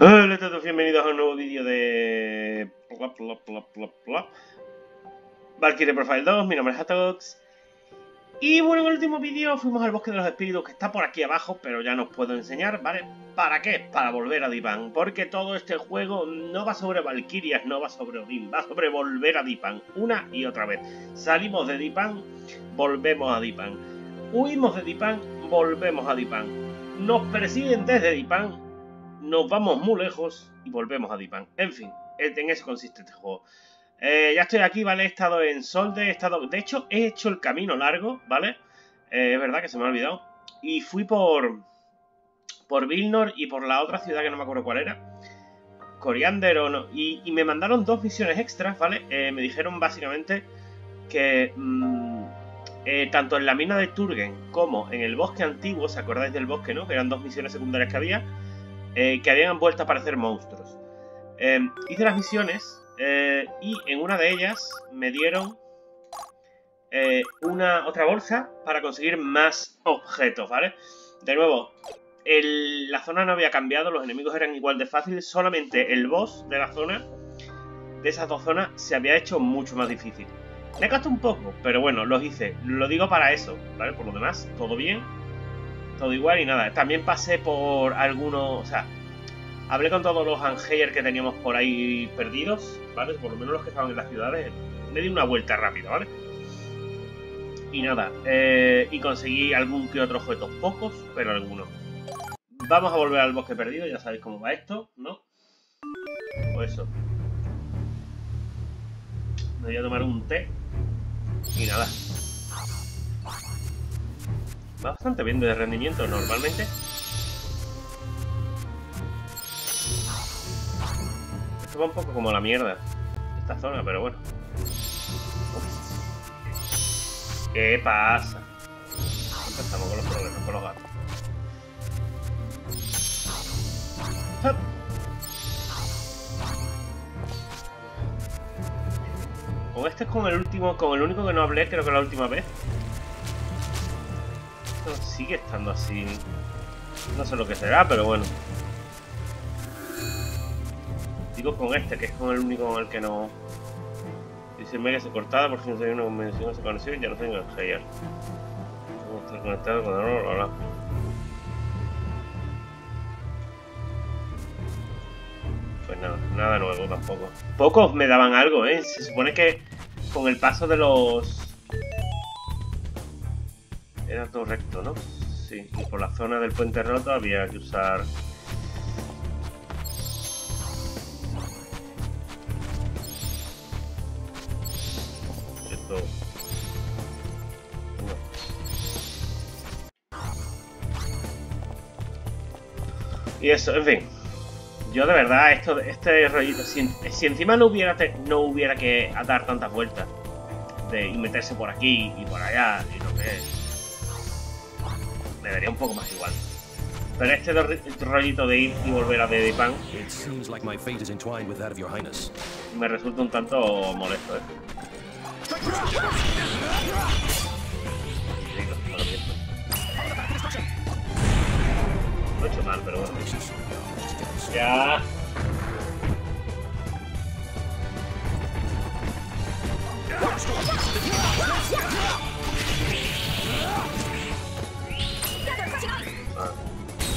Hola a todos, bienvenidos a un nuevo vídeo de... Plop, plop, plop, plop. Valkyrie Profile 2, mi nombre es Atox. Y bueno, en el último vídeo fuimos al Bosque de los Espíritus, que está por aquí abajo, pero ya no os puedo enseñar, ¿vale? ¿Para qué? Para volver a Dipan, porque todo este juego no va sobre Valkyrias, no va sobre Odin, va sobre volver a Dipan, una y otra vez. Salimos de Dipan, volvemos a Dipan. Huimos de Dipan, volvemos a Dipan. Nos persiguen desde Dipan, nos vamos muy lejos y volvemos a Dipan. En fin, en eso consiste este juego. Eh, ya estoy aquí, ¿vale? He estado en Solde, he estado... De hecho, he hecho el camino largo, ¿vale? Eh, es verdad que se me ha olvidado. Y fui por... Por Vilnor y por la otra ciudad que no me acuerdo cuál era. Coriander o no. Y, me mandaron dos misiones extras, ¿vale? Eh, me dijeron básicamente que... Mmm, tanto en la mina de Turgen como en el bosque antiguo, ¿os acordáis del bosque, no? Que eran dos misiones secundarias que había. Que habían vuelto a aparecer monstruos. hice las misiones eh, y en una de ellas me dieron eh, una otra bolsa para conseguir más objetos, ¿vale? De nuevo, la zona no había cambiado, los enemigos eran igual de fáciles, solamente el boss de la zona, de esas dos zonas, se había hecho mucho más difícil. Me costó un poco, pero bueno, los hice. Lo digo para eso, ¿vale? Por lo demás, todo bien, todo igual y nada. También pasé por algunos, o sea, Hablé con todos los Angeyer que teníamos por ahí perdidos, ¿vale? Por lo menos los que estaban en las ciudades. Me di una vuelta rápida, ¿vale? Y nada, eh, y conseguí algún que otro objeto, pocos, pero algunos. Vamos a volver al bosque perdido, ya sabéis cómo va esto, ¿no? Pues eso. Me voy a tomar un té. Y nada. Va bastante bien de rendimiento normalmente. va un poco como la mierda esta zona, pero bueno. ¿Qué pasa? Empezamos con los problemas con los gatos. Con este es con el último, con el único que no hablé, creo que la última vez. Sigue estando así. No sé lo que será, pero bueno. Digo con este, que es con el único con el que no... Dice Mega se cortada por si no se una convención se conexión y ya no tengo el Heyar. Vamos a conectado con el bla, bla. Pues nada, nada nuevo tampoco. Pocos me daban algo, ¿eh? Se supone que con el paso de los... Era todo recto, ¿no? Sí, y por la zona del puente roto había que usar Y eso, en fin. Yo de verdad, esto, este rollito, si, encima no hubiera, no hubiera que dar tantas vueltas de, y meterse por aquí y por allá y lo que me daría un poco más igual. Pero este rollito de ir y volver a Dedipan me resulta un tanto molesto, ¿eh? Lo he hecho mal, pero bueno. Ya.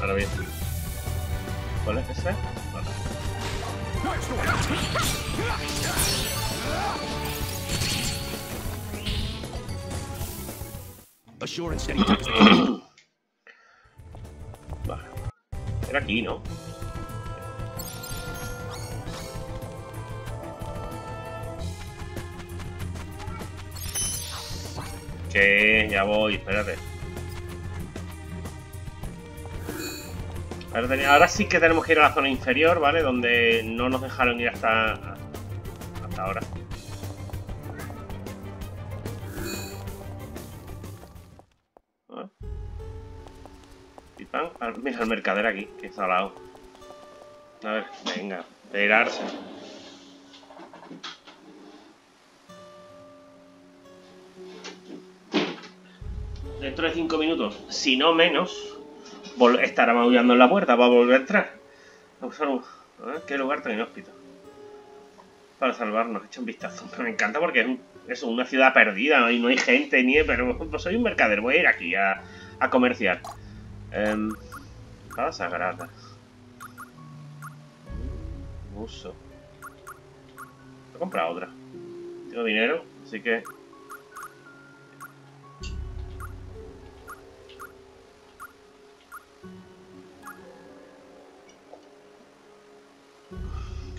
Ahora bien. ¿Cuál es ese? Vale. vale. Era aquí, ¿no? Que ya voy, espérate. Ahora, sí que tenemos que ir a la zona inferior, ¿vale? Donde no nos dejaron ir hasta, hasta ahora. Ah, mira el mercader aquí, que está al lado. A ver, venga, esperarse. Dentro de 5 minutos, si no menos, estará maullando en la puerta para volver a entrar. A ver qué lugar tan inhóspito. Para salvarnos, echa un vistazo. me encanta porque es, una ciudad perdida, no hay, no hay gente ni... Pero pues soy un mercader, voy a ir aquí a, a comerciar. Eh, sagrada. Uso. Voy a comprar otra. Tengo dinero, así que...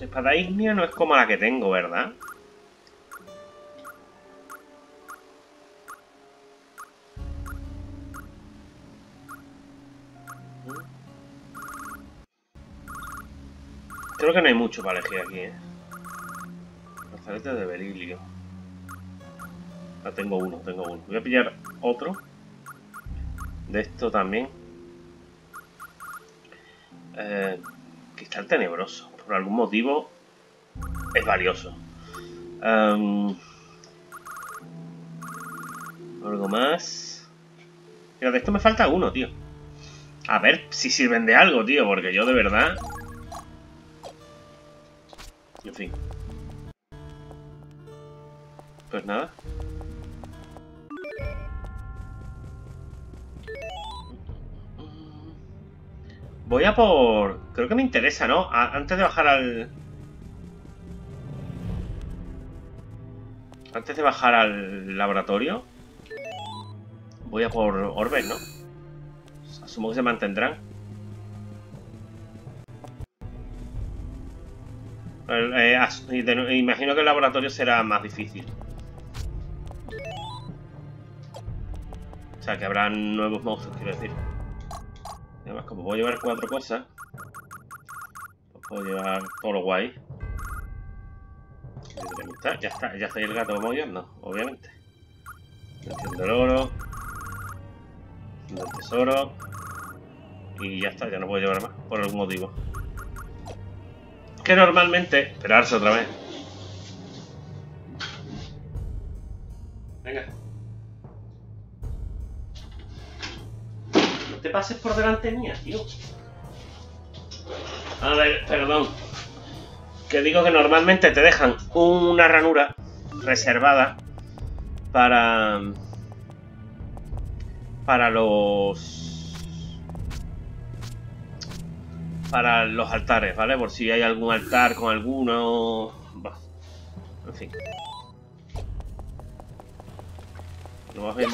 Espada ignea no es como la que tengo, ¿verdad? Creo que no hay mucho para elegir aquí, ¿eh? Brazalete de berilio. Ah, tengo uno, tengo uno. Voy a pillar otro. De esto también. Eh, cristal tenebroso. Por algún motivo es valioso. algo más. Pero de esto me falta uno, tío. A ver si sirven de algo, tío, porque yo de verdad en fin. Pues nada. Voy a por... Creo que me interesa, ¿no? antes de bajar al... Antes de bajar al laboratorio... Voy a por orbes, ¿no? Asumo que se mantendrán. Eh, imagino que el laboratorio será más difícil. O sea, que habrá nuevos monstruos, quiero decir. Además, como puedo llevar cuatro cosas, pues puedo llevar todo lo guay. Ya está, ya está el gato moviendo, obviamente. del oro. Del tesoro. Y ya está, ya no puedo llevar más, por algún motivo que normalmente... Esperarse otra vez. Pases por delante mía, tío. A ver, perdón. Que digo que normalmente te dejan una ranura reservada para... Para los para los altares, ¿vale? Por si hay algún altar con alguno... En fin. No vas a ver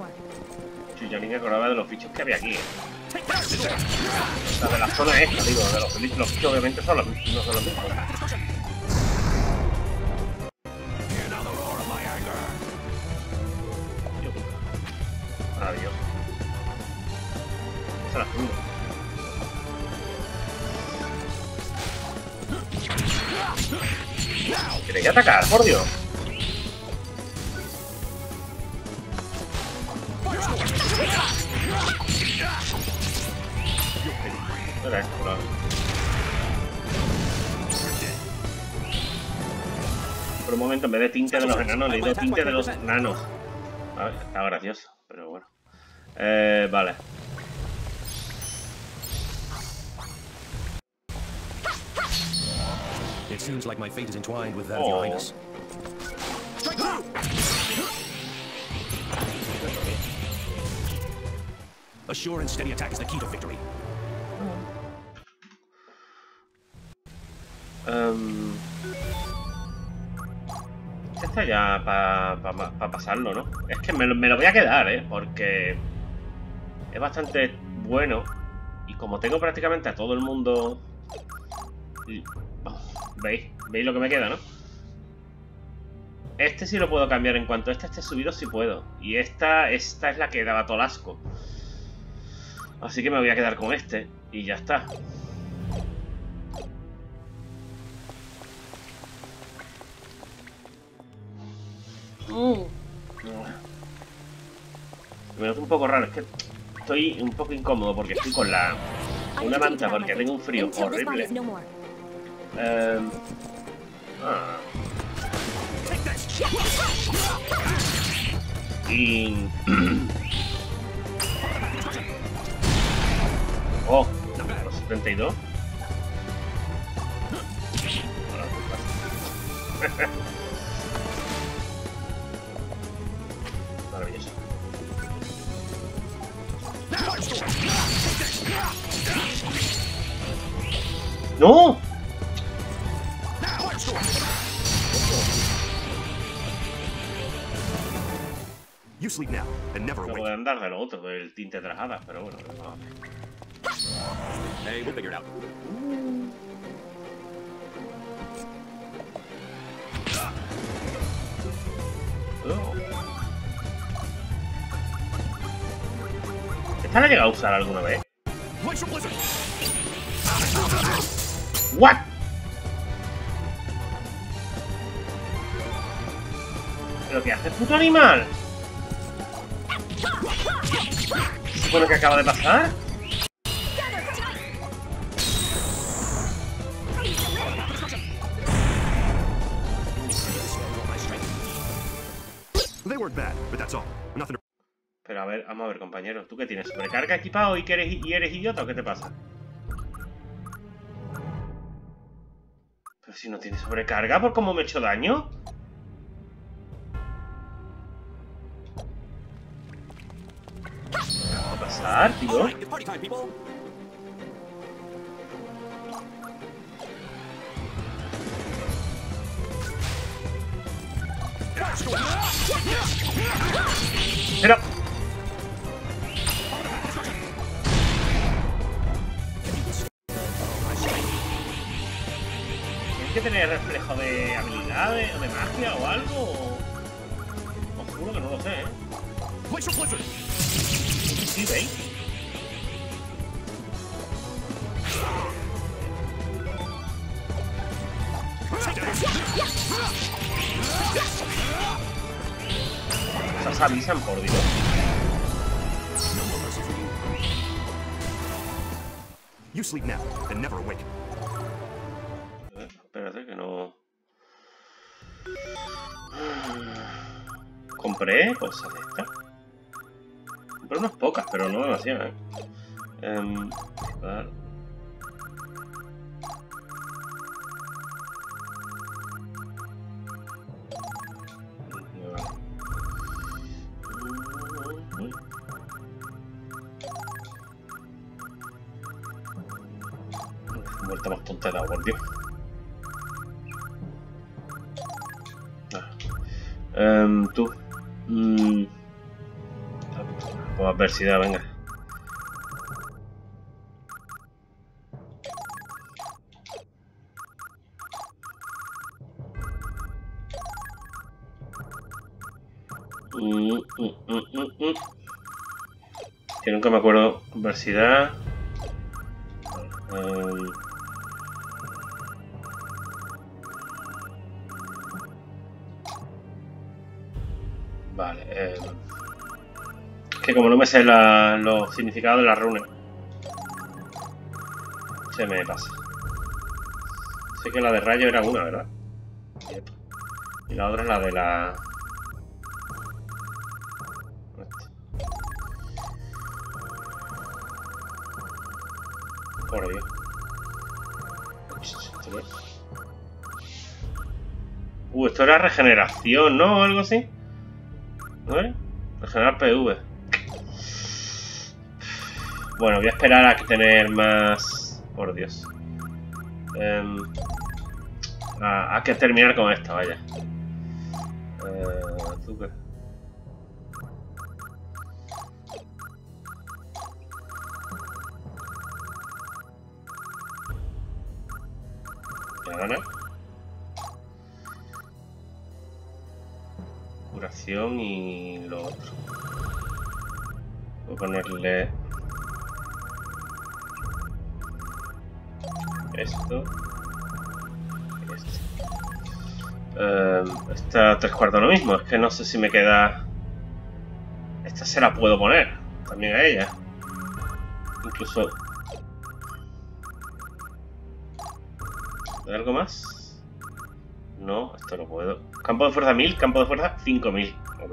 más. Yo ni me acordaba de los bichos que había aquí, ¿eh? O sea, de la zona esta, digo, de los bichos, los bichos obviamente son los, no son los mismos. ¿Queréis atacar, por Dios? Vez de tinte de los enanos, le he tinte de los enanos. A ver, está gracioso, pero bueno. Eh, vale. It seems like my fate is entwined with that of your highness. A sure and steady attack is the key to victory. Um, ya para pa, pa pasarlo, ¿no? Es que me lo, voy a quedar, ¿eh? Porque es bastante bueno. Y como tengo prácticamente a todo el mundo ¿Veis? ¿Veis lo que me queda, no? Este sí lo puedo cambiar. En cuanto este esté subido, sí puedo. Y esta, esta es la que daba todo asco. Así que me voy a quedar con este y ya está. Mm. Me noto un poco raro, es que estoy un poco incómodo porque estoy con la una manta porque tengo un frío horrible. Eh, ah. Y... oh, los 72. ¡No! You sleep now and never No awake. pueden dar de lo otro, del tinte de las hadas, pero bueno. no. Hey, we'll figure it out. Oh. ¿Esta la he llegado a usar alguna vez? Glacial ¿What? ¿Pero qué hace el puto animal? ¿Bueno que acaba de pasar? They weren't bad, but that's all. Nothing to Pero a ver, vamos a ver, compañero. ¿Tú qué tienes? ¿Sobrecarga equipado y, que eres, y eres idiota o qué te pasa? Pero si no tienes sobrecarga, ¿por cómo me he hecho daño? ¿Qué va a pasar, tío? Pero... que tener reflejo de habilidades o de magia o algo? Os juro que no lo sé, ¿eh? Sí, ¿veis? Esas avisan, por Dios. You sleep now and never awake. Espérate que no... Compré cosas de estas. Compré unas pocas, pero no demasiadas. ¿eh? Em, vale. Vuelta más tonta dado, por Dios. Em, tú. Mm. Pues adversidad, venga. Mm, mm, mm. Que nunca me acuerdo. Adversidad. Em, que como no me sé la- los significados de las runas, se me pasa. Sé que la de rayo era una, ¿verdad? Y la otra es la de la... Por Dios. Uh, esto era regeneración, ¿no? O algo así. ¿No es? Regenerar PV. Bueno, voy a esperar a tener más... Por Dios. Em, a, que terminar con esta, vaya. Eh, azúcar. ¿Ya? Curación y lo otro. Voy a ponerle Esto. Esto. Eh, esta tres cuartos lo mismo. Es que no sé si me queda... Esta se la puedo poner. También a ella. Incluso... ¿Hay algo más? No, esto no puedo. Campo de fuerza 1000, campo de fuerza 5000. Ok.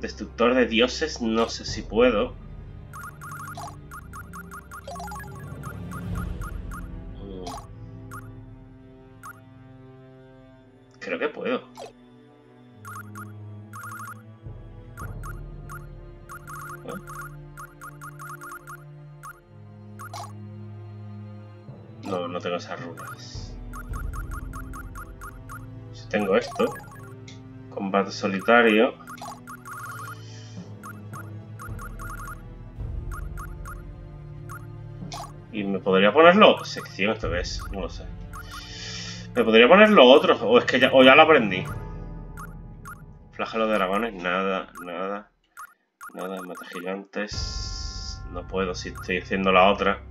Destructor de dioses, no sé si puedo. Creo que puedo. No, no tengo esas runas. Si tengo esto. Combate solitario. Y me podría ponerlo. Sección, esto que no lo sé. Me podría poner lo otro, o es que ya, o ya lo aprendí. Flagelo de dragones, nada, nada. Nada, mata gigantes. No puedo si estoy haciendo la otra.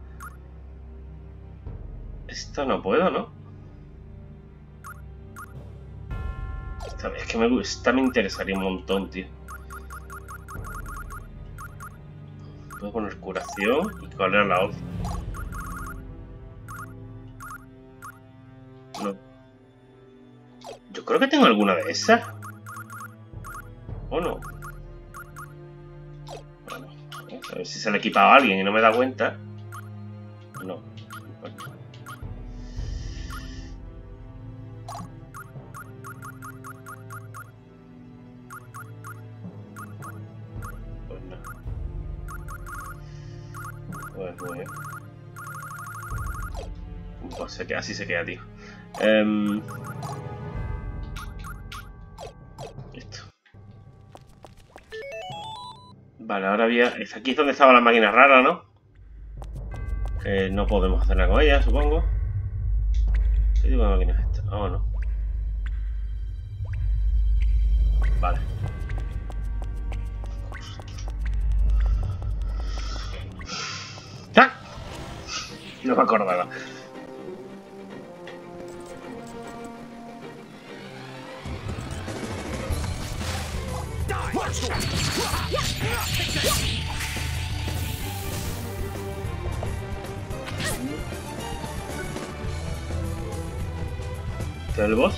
Esta no puedo, ¿no? Esta, es que me, esta me interesaría un montón, tío. Puedo poner curación y cuál era la otra. Creo que tengo alguna de esas. ¿O no? Bueno, a ver si se le ha equipado a alguien y no me da cuenta. No. Pues no. Pues bueno. Pues se queda, así se queda, tío. Em, Vale, ahora había... Aquí es donde estaba la máquina rara, ¿no? No podemos hacer nada con ella, supongo. ¿Qué tipo de máquina es esta? Oh, no. Vale. ¡Ah! No me acordaba. ¿Este es el boss?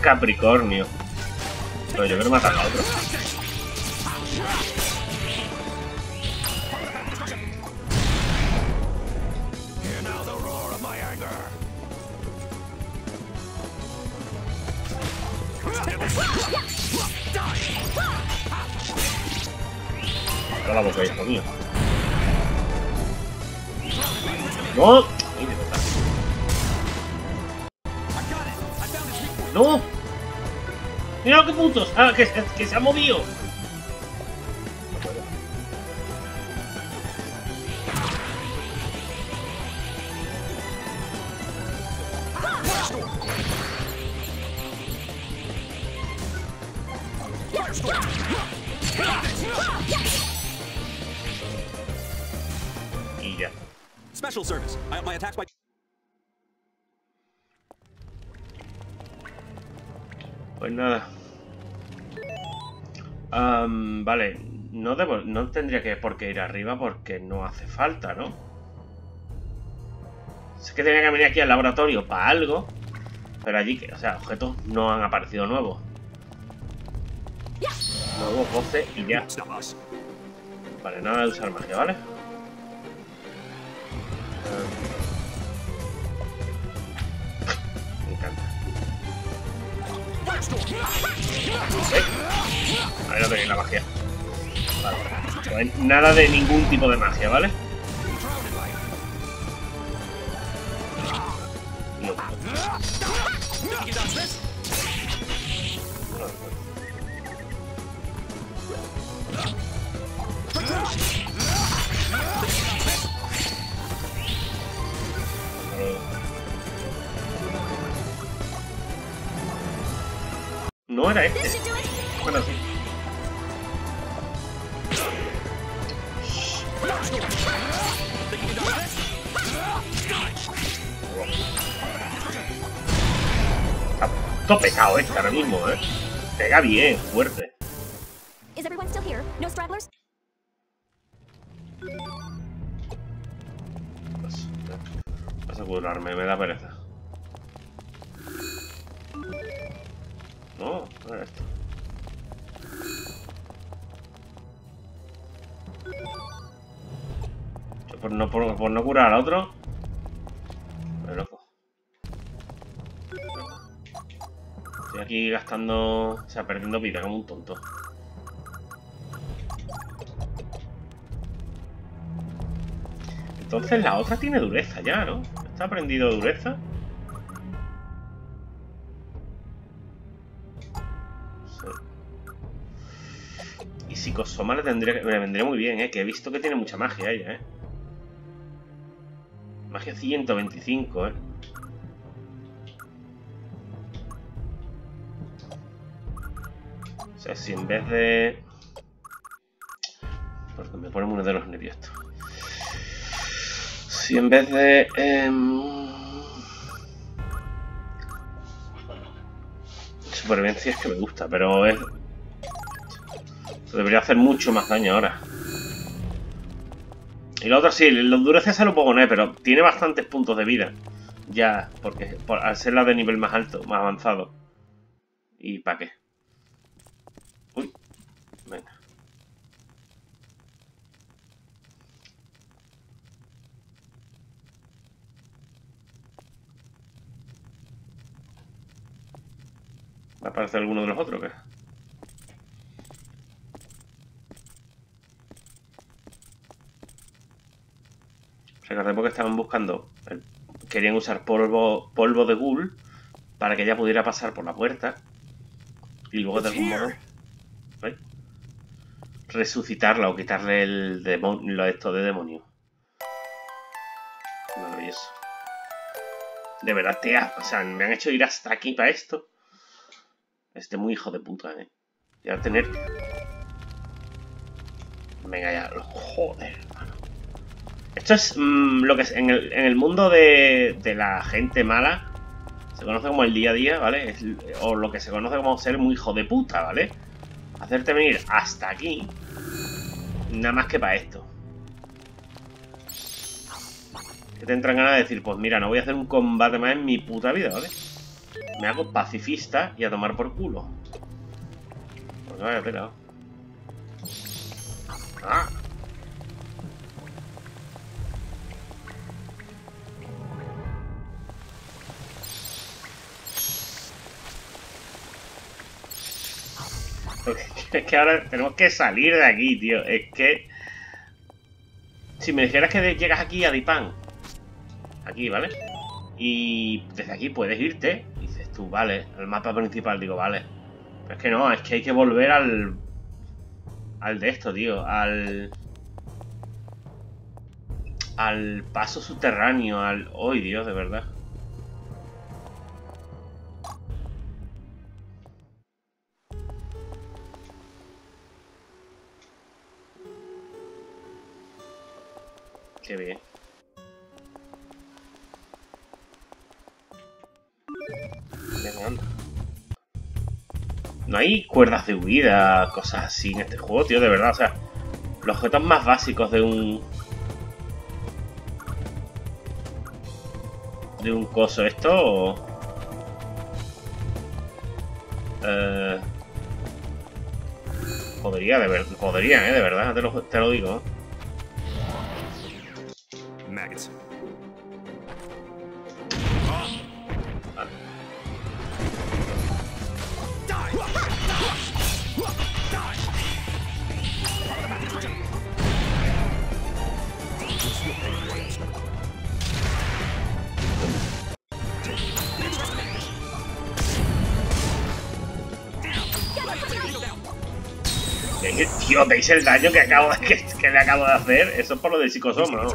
Capricornio. Pero yo quiero matar a otro. Hear now the roar of my anger. Toda la boca, hijo mío. ¡No! ¡Mira lo que putos! ¡Ah, que se ha movido! Pues nada. Vale, no, debo, no tendría que por qué ir arriba porque no hace falta, ¿no? Sé que tenía que venir aquí al laboratorio para algo, pero allí, o sea, objetos no han aparecido nuevos. Nuevos voces y ya. Vale, nada de usar magia, ¿vale? Ahí no tenéis la magia. Nada de ningún tipo de magia, ¿vale? No era este. Bueno, sí. Está todo pecado este ahora mismo, ¿eh? Pega bien, fuerte. Is everyone still here? No stragglers? Vas a curarme, me da pereza. No, Yo por no, curar al otro. Estoy aquí gastando. O sea, perdiendo vida como un tonto. Entonces la otra tiene dureza ya, ¿no? ¿Está aprendido dureza? Psicosoma le, tendría, me vendría muy bien, ¿eh? Que he visto que tiene mucha magia ella, ¿eh? Magia 125, ¿eh? O sea, si en vez de... Porque me pone muy de los nervios esto. Si en vez de... em, Supervivencia es que me gusta, pero es... Debería hacer mucho más daño ahora. Y la otra sí, los dureza se lo puedo poner, pero tiene bastantes puntos de vida. Ya, porque por- al ser la de nivel más alto, más avanzado. ¿Y para qué? Uy, venga. ¿Va a aparecer alguno de los otros qué? Recordé porque estaban buscando. el- Querían usar polvo, polvo de ghoul para que ella pudiera pasar por la puerta. Y luego de algún modo. Resucitarla o quitarle el demonio, lo esto de demonio. Maravilloso. De verdad, tía. O sea, me han hecho ir hasta aquí para esto. Este muy hijo de puta, eh. Y a tener. Venga ya. Joder. Esto es mm, lo que es en el, en el mundo de, de la gente mala. Se conoce como el día a día, ¿vale? O lo que se conoce como ser muy hijo de puta, ¿vale? Hacerte venir hasta aquí. Nada más que para esto. Que te entran ganas de decir, pues mira, no voy a hacer un combate más en mi puta vida, ¿vale? Me hago pacifista y a tomar por culo. Pues vaya pelado. Ah. Es que ahora tenemos que salir de aquí, tío. Es que... Si me dijeras que llegas aquí a Dipan. Aquí, ¿vale? Y desde aquí puedes irte. Dices tú, vale, al mapa principal. Digo, vale. Pero es que no, es que hay que volver al... Al de esto, tío. Al... Al paso subterráneo, al... ¡Uy, Dios, de verdad! Hay cuerdas de huida, cosas así en este juego, tío, de verdad. O sea, los objetos más básicos de un... De un coso esto... o- Eh... Podría, de verdad, podría, eh, de verdad, te lo, te lo digo. ¿Veis? Tío, ¿veis el daño que, acabo, que, que le acabo de hacer? Eso es por lo del psicosoma, ¿no?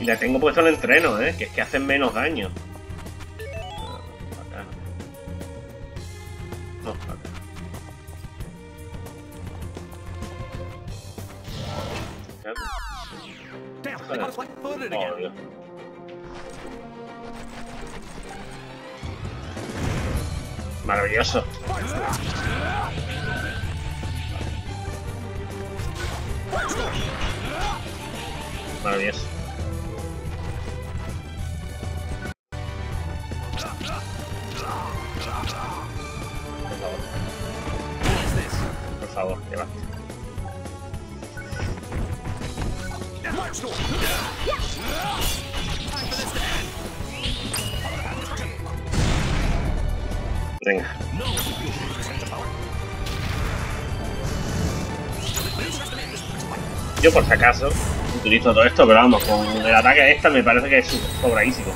Y la tengo puesto en el entreno, ¿eh? Que es que hacen menos daño. Por si acaso utilizo todo esto, pero vamos, con el ataque esta me parece que es sobradísimo.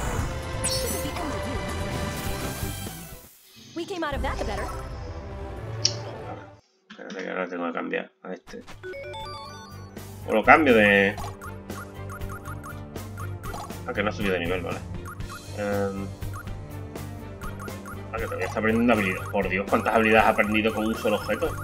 Espérate que ahora tengo que cambiar a este. O lo cambio de... Ah, que no ha subido de nivel, vale. Em, Ah, que todavía está aprendiendo habilidades. Por Dios, ¿cuántas habilidades ha aprendido con un solo objeto?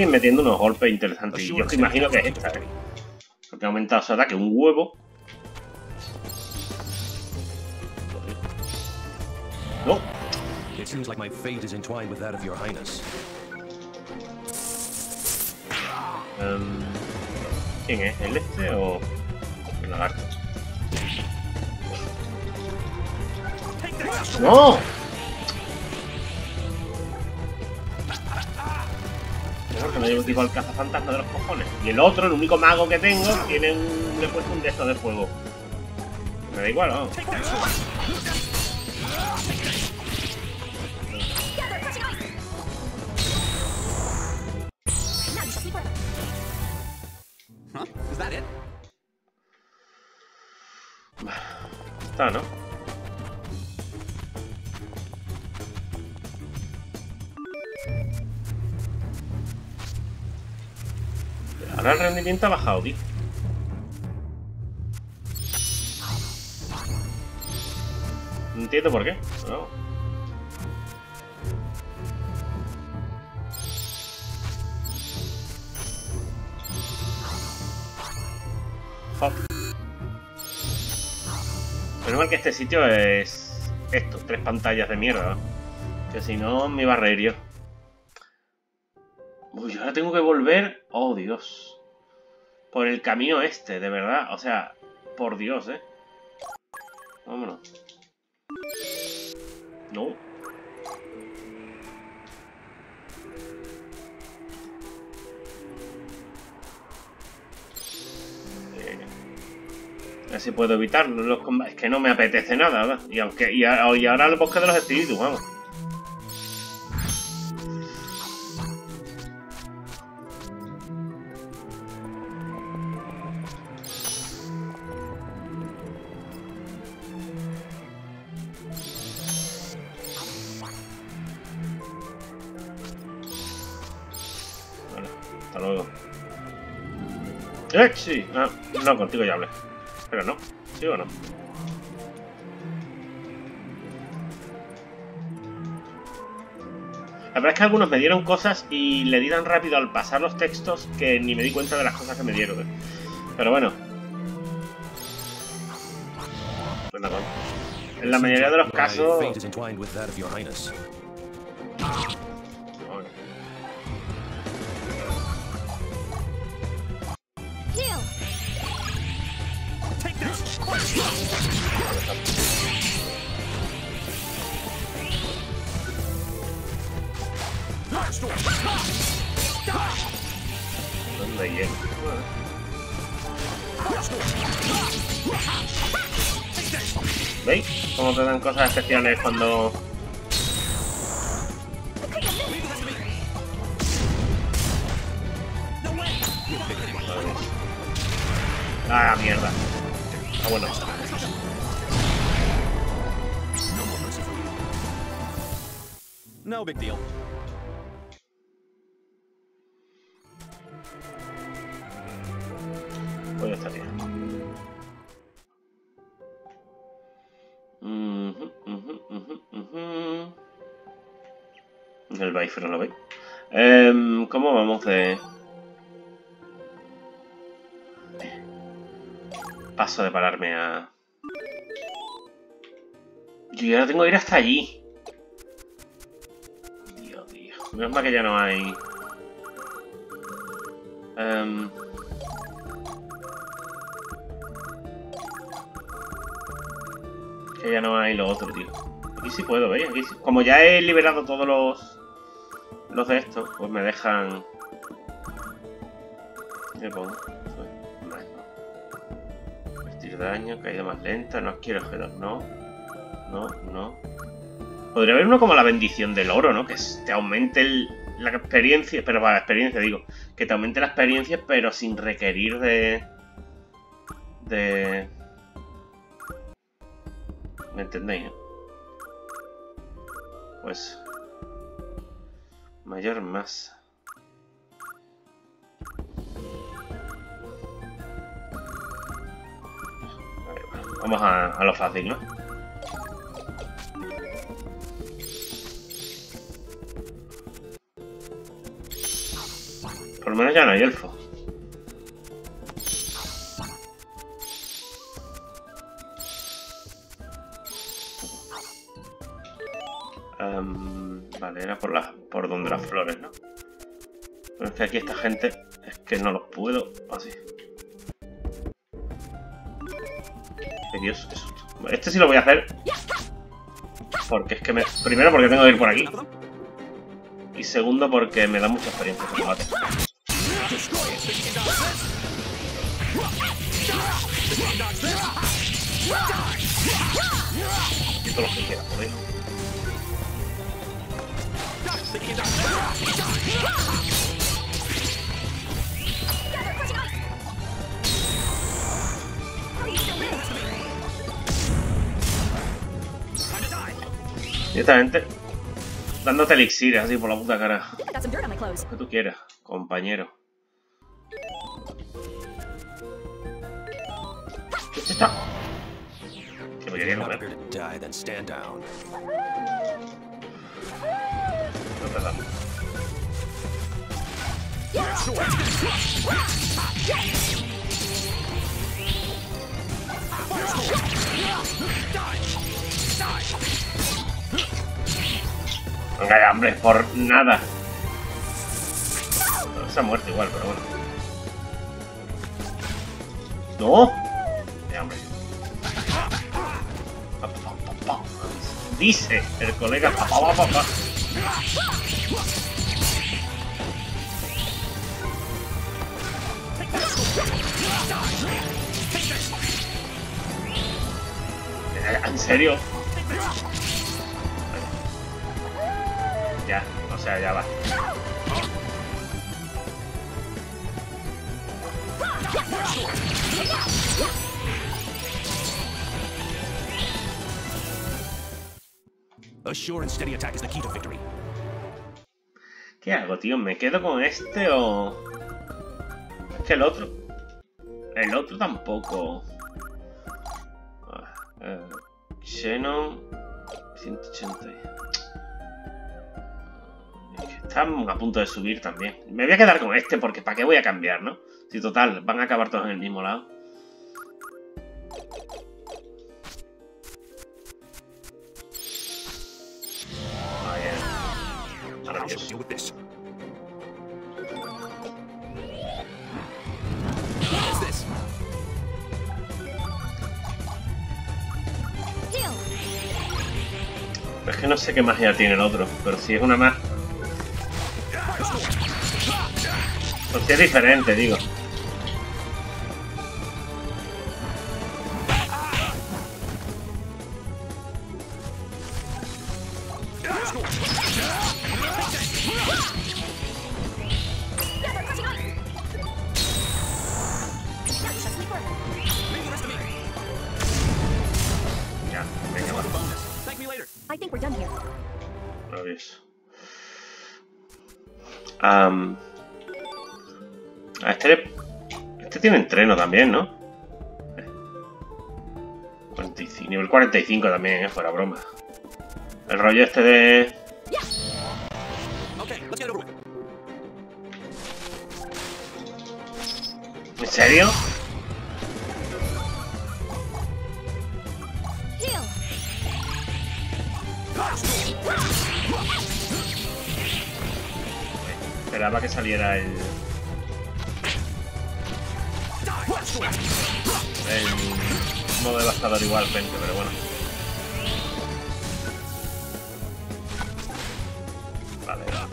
Alguien metiendo unos golpes interesantes. Y yo que imagino que es esta, ¿eh? Porque ha aumentado su ataque un huevo. No. It seems like my fate is entwined with that of your highness. Em, ¿Quién es? ¿El este o el lagarto? ¡No! Tipo al cazafantasma de los cojones. Y el otro, el único mago que tengo, tiene un. le he puesto un de de fuego. Me da igual. Gather, rendimiento ha bajado, tío. No entiendo por qué. No. Mal que este sitio es esto, tres pantallas de mierda. Que si no me iba a reír yo. Uy, ahora tengo que volver. Oh, Dios. Por el camino este, de verdad. O sea, por Dios, eh. Vámonos. No. Eh, a ver si puedo evitarlo. Es que no me apetece nada, ¿verdad? Y aunque y ahora el bosque de los espíritus, vamos. Sí. No, contigo ya hablé. Pero no. ¿Sí o no? La verdad es que algunos me dieron cosas y le di tan rápido al pasar los textos que ni me di cuenta de las cosas que me dieron. Pero bueno. En la mayoría de los casos... Cosas especiales cuando... Bifro lo veis. Em, ¿Cómo vamos de...? Paso de pararme a... Yo ya tengo que ir hasta allí. Dios, Dios. Menos mal que ya no hay... Em, Que ya no hay lo otro, tío. Aquí sí puedo, ¿veis? Aquí sí- Como ya he liberado todos los... Los de estos, pues me dejan... ¿Qué pongo? Vale, no. Vestir daño, caída más lenta, no adquiere objetos, no. No, no. Podría haber uno como la bendición del oro, ¿no? Que te aumente la experiencia, pero para la experiencia digo, que te aumente la experiencia pero sin requerir de... De... ¿Me entendéis? Pues... Mayor masa. Vamos a, a lo fácil, ¿no? Por lo menos ya no hay elfo. Em, vale, era por, las por donde las flores, ¿no? Pero es que aquí esta gente es que no los puedo. Así. Ay, Dios, qué Este sí lo voy a hacer. Porque es que me. Primero porque tengo que ir por aquí. Y segundo porque me da mucha experiencia este combate. Quito lo que. Directamente dándote elixires así por la puta cara. Lo que tú quieras, compañero. ¿Qué es esta? Que voy a ir a Not comer. Venga ya, hombre, por nada. Se ha muerto igual, pero bueno. ¡No! Ya, hombre. Dice el colega pa, pa, pa, pa, pa. Eh, ¿En serio? Ya, o sea, ya va. And steady attack is the key to victory. ¿Qué hago, tío? ¿Me quedo con este o...? Es que el otro... El otro tampoco... Ah, eh, Xenon... 180... Es que están a punto de subir también. Me voy a quedar con este porque ¿para qué voy a cambiar, no? Si total, van a acabar todos en el mismo lado. This? Deal. Es que no sé qué magia tiene el otro, pero si es una más... Pues que es diferente, digo. Este tiene entreno también, ¿no? Eh. 45 nivel 45 también, ¿eh? Fuera broma. El rollo este de... ¿En serio? Esperaba que saliera el... El modo devastador igualmente, pero bueno. Vale, va.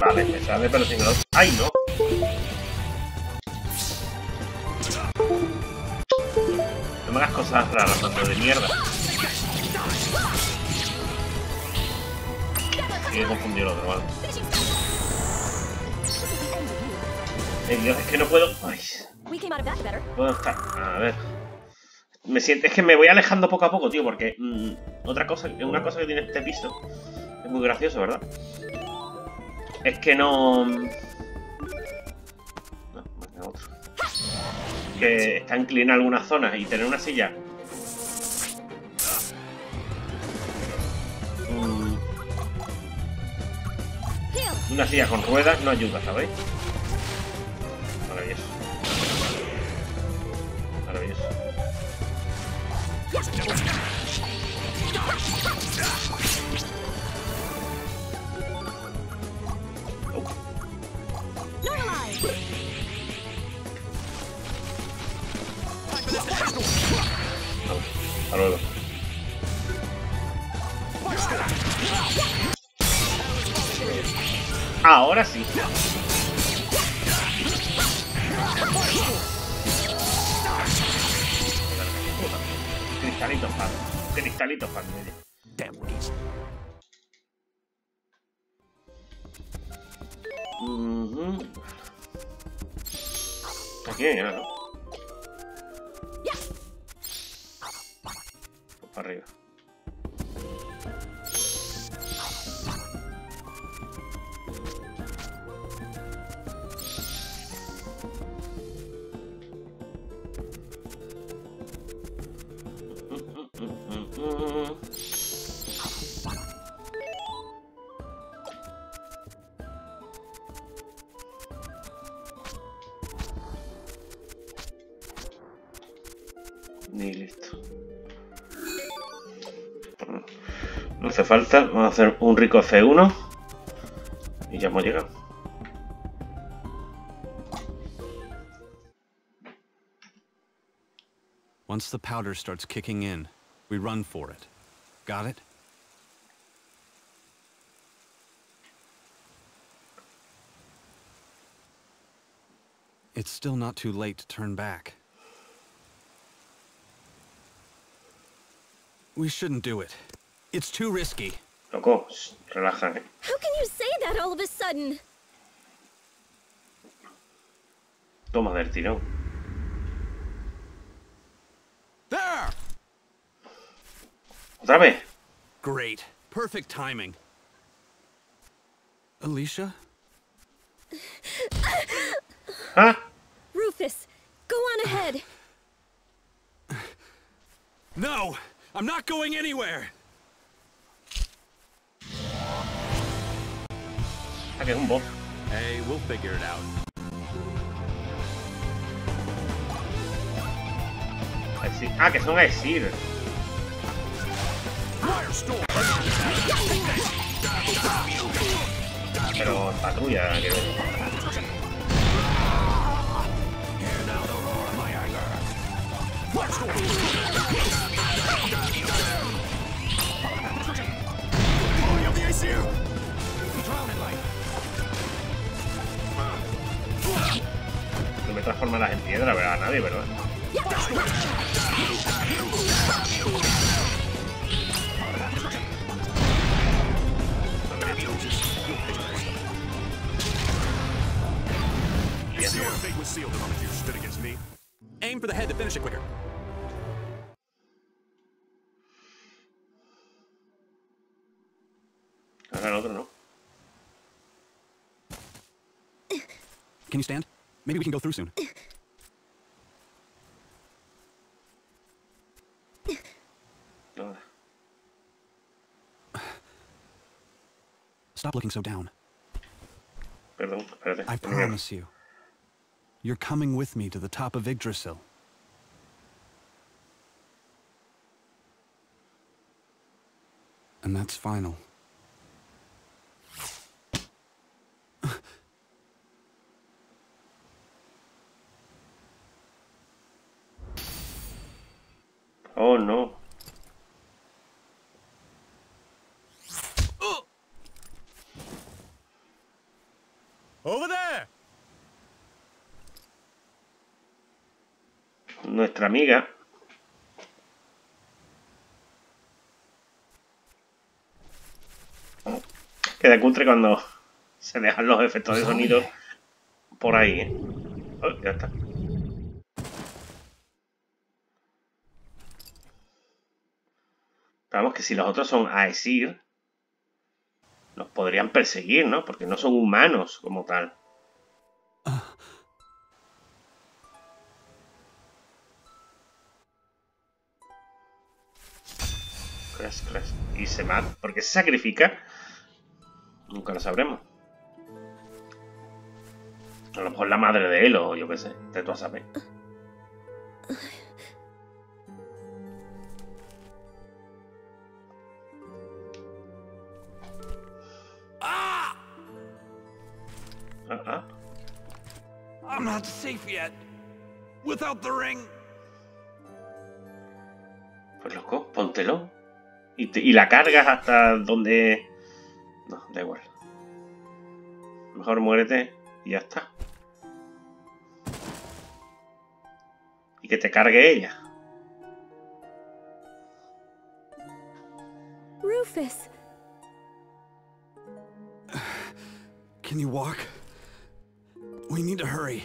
Vale, me sale, pero sin los... ¡Ay, no! No me hagas cosas raras, mando de mierda. Confundido el otro, vale. Ay, Dios, es que no puedo... Ay, puedo estar... A ver... Me siento... Es que me voy alejando poco a poco, tío, porque... mm, otra cosa... Una cosa que tiene este piso... Es muy gracioso, ¿verdad? Es que no... No, venga, otro. Que está inclinada algunas zonas y tener una silla... mm. Una silla con ruedas no ayuda, ¿sabéis? Ahora sí. Cristalitos pan. Cristalitos pan. medio. Damn rookies. Ujú. Aquí era, ¿no? Pues para arriba. Hacer un rico F1 y ya hemos llegado. Once the powder starts kicking in, we run for it. Got it? It's still not too late to turn back. We shouldn't do it. It's too risky. Loco, shh, relaja, eh. How can you say that all of a sudden? Toma del tirón. There! ¿Otra vez? Great. Perfect timing. Alicia? huh? Rufus, go on ahead. No! I'm not going anywhere! Ah, que es un boss. Hey, we'll figure it out. Exi- Ah, que son Exir. Firestorm. Pero patrulla, que transformarlas en piedra, ¿verdad? A nadie, ¿verdad? Your fate was sealed the moment you stood against me. Aim for the head to finish it quicker. Ahora el otro no. Can you stand? Maybe we can go through soon. Stop looking so down. I promise you. You're coming with me to the top of Yggdrasil. And that's final. Oh, no. Over there! Nuestra amiga. Queda cutre cuando se dejan los efectos de sonido por ahí, ¿eh? Oh, ya está. Vamos, que si los otros son Aesir, los podrían perseguir, ¿no? Porque no son humanos como tal. Crash, crash. Y se mata. ¿Por qué se sacrifica? Nunca lo sabremos. A lo mejor la madre de él o yo qué sé. De tú a. Without the ring. Pues loco, póntelo. Y, te- y la cargas hasta donde... No, da igual. Mejor muérete y ya está. Y que te cargue ella. Rufus! Can you walk? We need to hurry.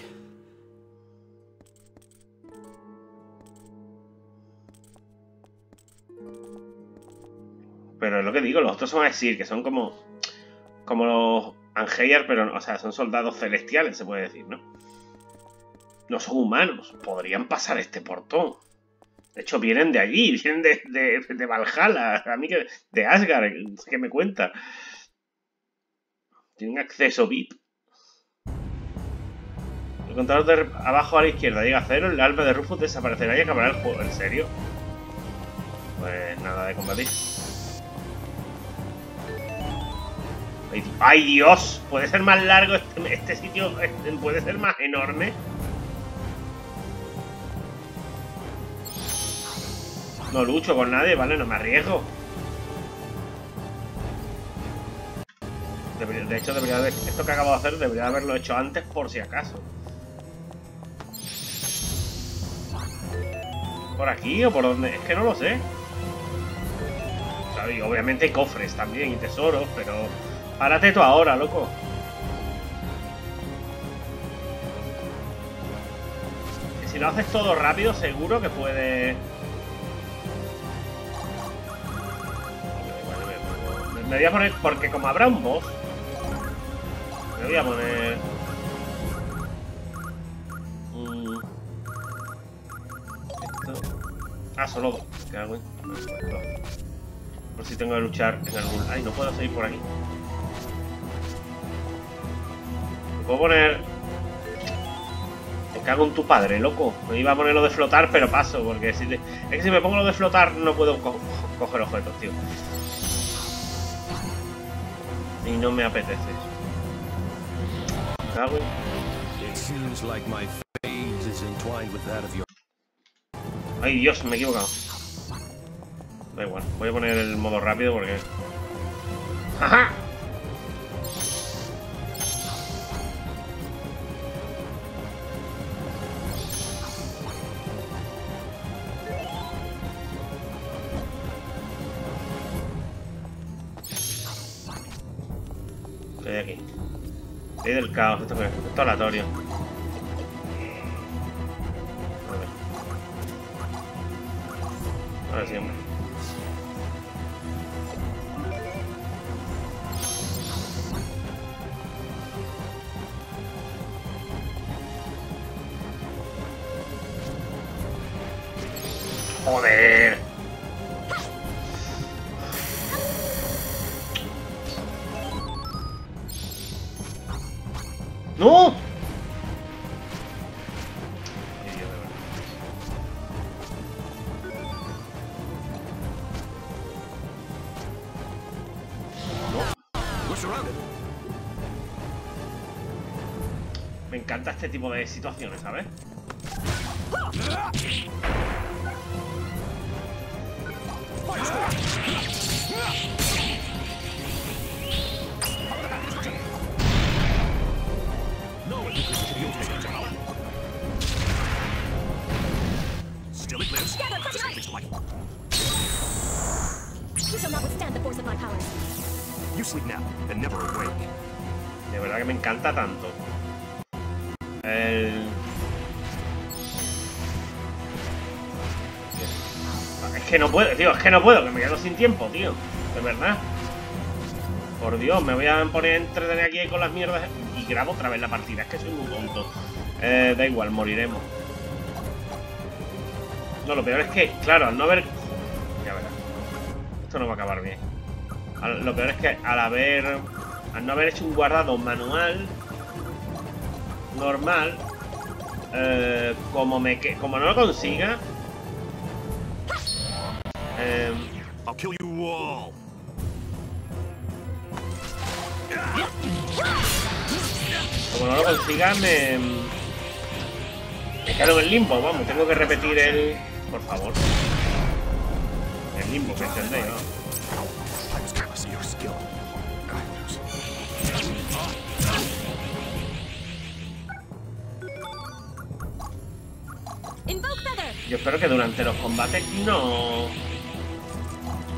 Pero es lo que digo, los otros son Aesir, que son como... Como los Angeyar, pero... O sea, son soldados celestiales, se puede decir, ¿no? No son humanos. Podrían pasar este portón. De hecho, vienen de allí, vienen de, de, de Valhalla. A mí que... De Asgard, que me cuenta. Tienen acceso VIP. El contador de abajo a la izquierda llega a cero, el alma de Rufus desaparecerá y acabará el juego. ¿En serio? Pues nada de combatir. Ay, ¡Ay, Dios! ¿Puede ser más largo este, este sitio? este- ¿Puede ser más enorme? No lucho con nadie, ¿vale? No me arriesgo. De hecho, debería haber- esto que acabo de hacer debería haberlo hecho antes por si acaso. ¿Por aquí o por dónde? Es que no lo sé. Y obviamente hay cofres también y tesoros, pero... Párate tú ahora, loco. Que si lo haces todo rápido, seguro que puede... Me- voy a poner... Porque como habrá un boss... Me voy a poner... Ah, solo. Dos. Por si tengo que luchar en algún... Ay, no puedo seguir por aquí. Puedo poner... Me cago en tu padre, loco. Me iba a poner lo de flotar, pero paso, porque si te- es que si me pongo lo de flotar no puedo co- coger objetos, tío. Y no me apetece. Me cago en-. Ay, Dios, me he equivocado. Da igual, voy a poner el modo rápido porque... ¡Jaja! Del caos, esto es esto es aleatorio. Ahora sí, este tipo de situaciones, ¿sabes? Que no puedo, tío, es que no puedo, que me quedo sin tiempo, tío. De verdad. Por Dios, me voy a poner a entretener aquí con las mierdas y grabo otra vez la partida. Es que soy muy tonto. Eh, da igual, moriremos. No, lo peor es que, claro, al no haber... Ya verás. Esto no va a acabar bien. Lo peor es que al haber... Al no haber hecho un guardado manual... Normal... eh, como me como no lo consiga... eh, I'll kill you all. como no lo consiga me... Me quedo en el limbo, vamos. Tengo que repetir el... Por favor. El limbo, ¿me entendéis? no? Yo espero que durante los combates no...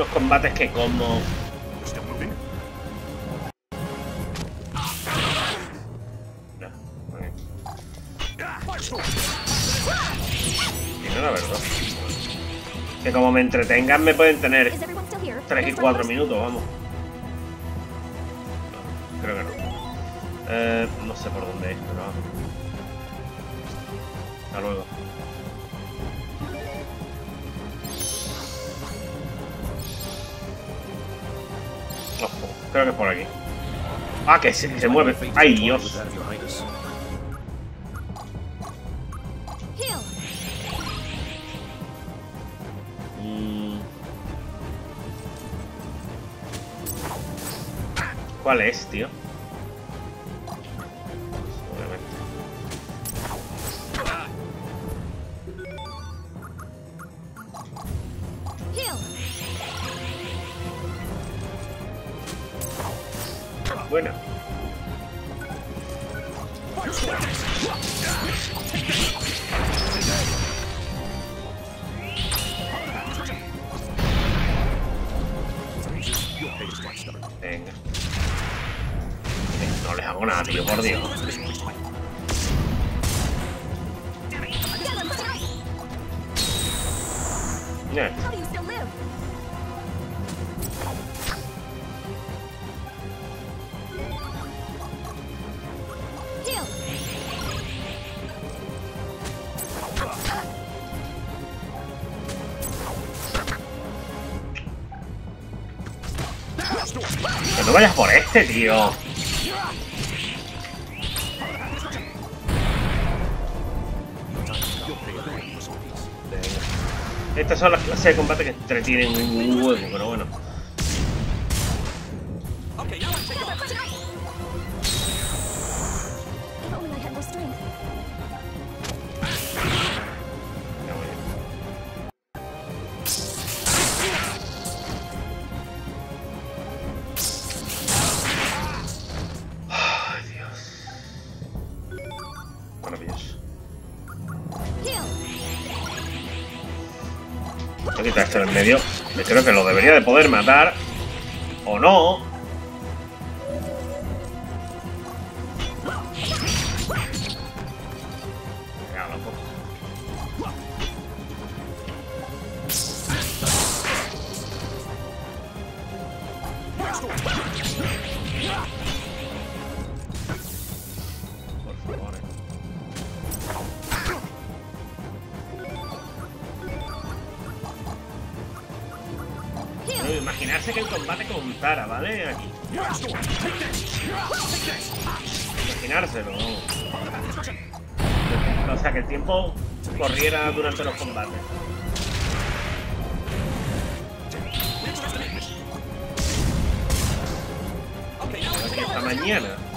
algunos combates que como... No la verdad. Que como me entretengan me pueden tener Is everyone still here? 3 y Next 4 one. minutos, vamos. No, creo que no. Eh, no sé por dónde es, pero vamos. Creo que es por aquí. Ah, que se, se mueve. ¡Ay, Dios! ¿Cuál es, tío? Este, tío. Estas son las clases de combate que entretienen un huevo, pero bueno. De poder matar. Esta mañana.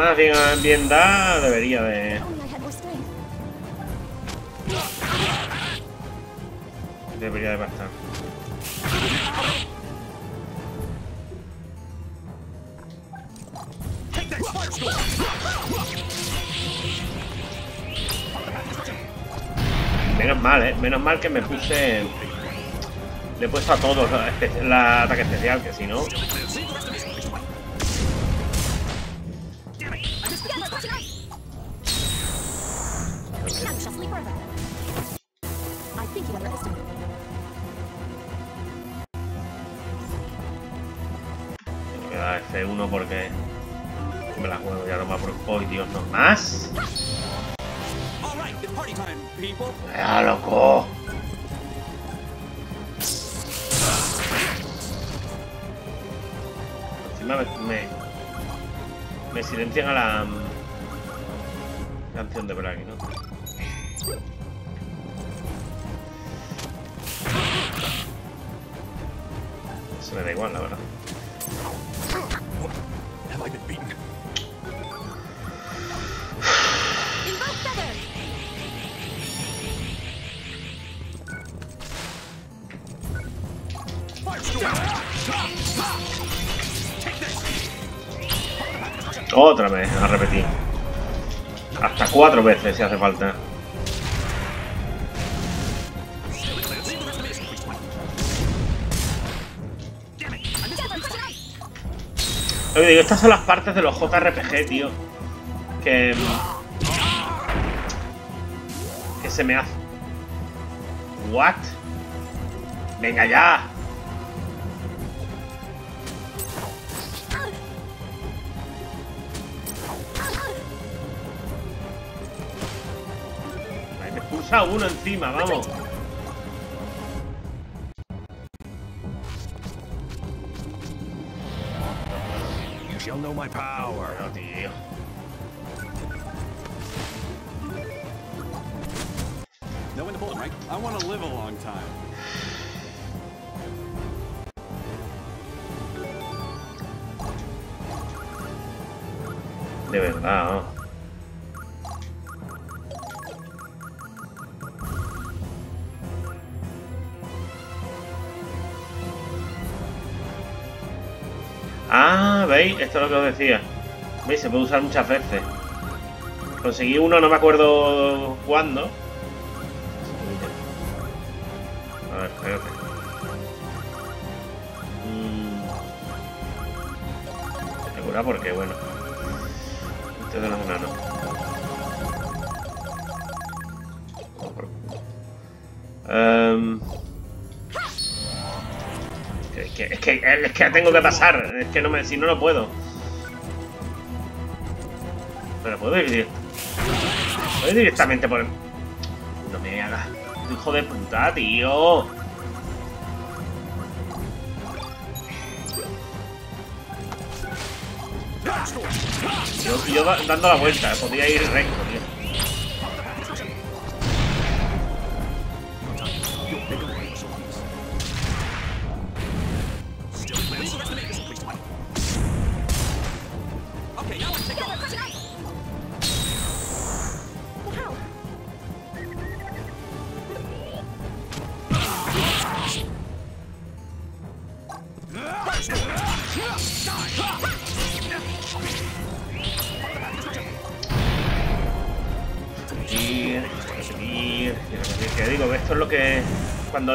Más bien, bien da debería de... Debería de bastar. Menos mal, eh. Menos mal que me puse. Le he puesto a todos la, la ataque especial, que si no. Otra vez, a repetir. Hasta cuatro veces si hace falta. Que digo, estas son las partes de los JRPG, tío. Que. Que se me hace. ¿What? Venga ya. Pulsa uno encima, vamos. You know my power. Bueno, tío. Know when to pull it, right? I want to live a long time. De verdad, ¿no? Esto es lo que os decía. ¿Veis? Se puede usar muchas veces. Conseguí uno, no me acuerdo cuándo. Que, tengo que pasar. Es que no me, si no, no puedo. Pero puedo ir, directamente por el... No me hagas. Hijo de puta, tío. Yo, yo da- dando la vuelta, podía ir recto,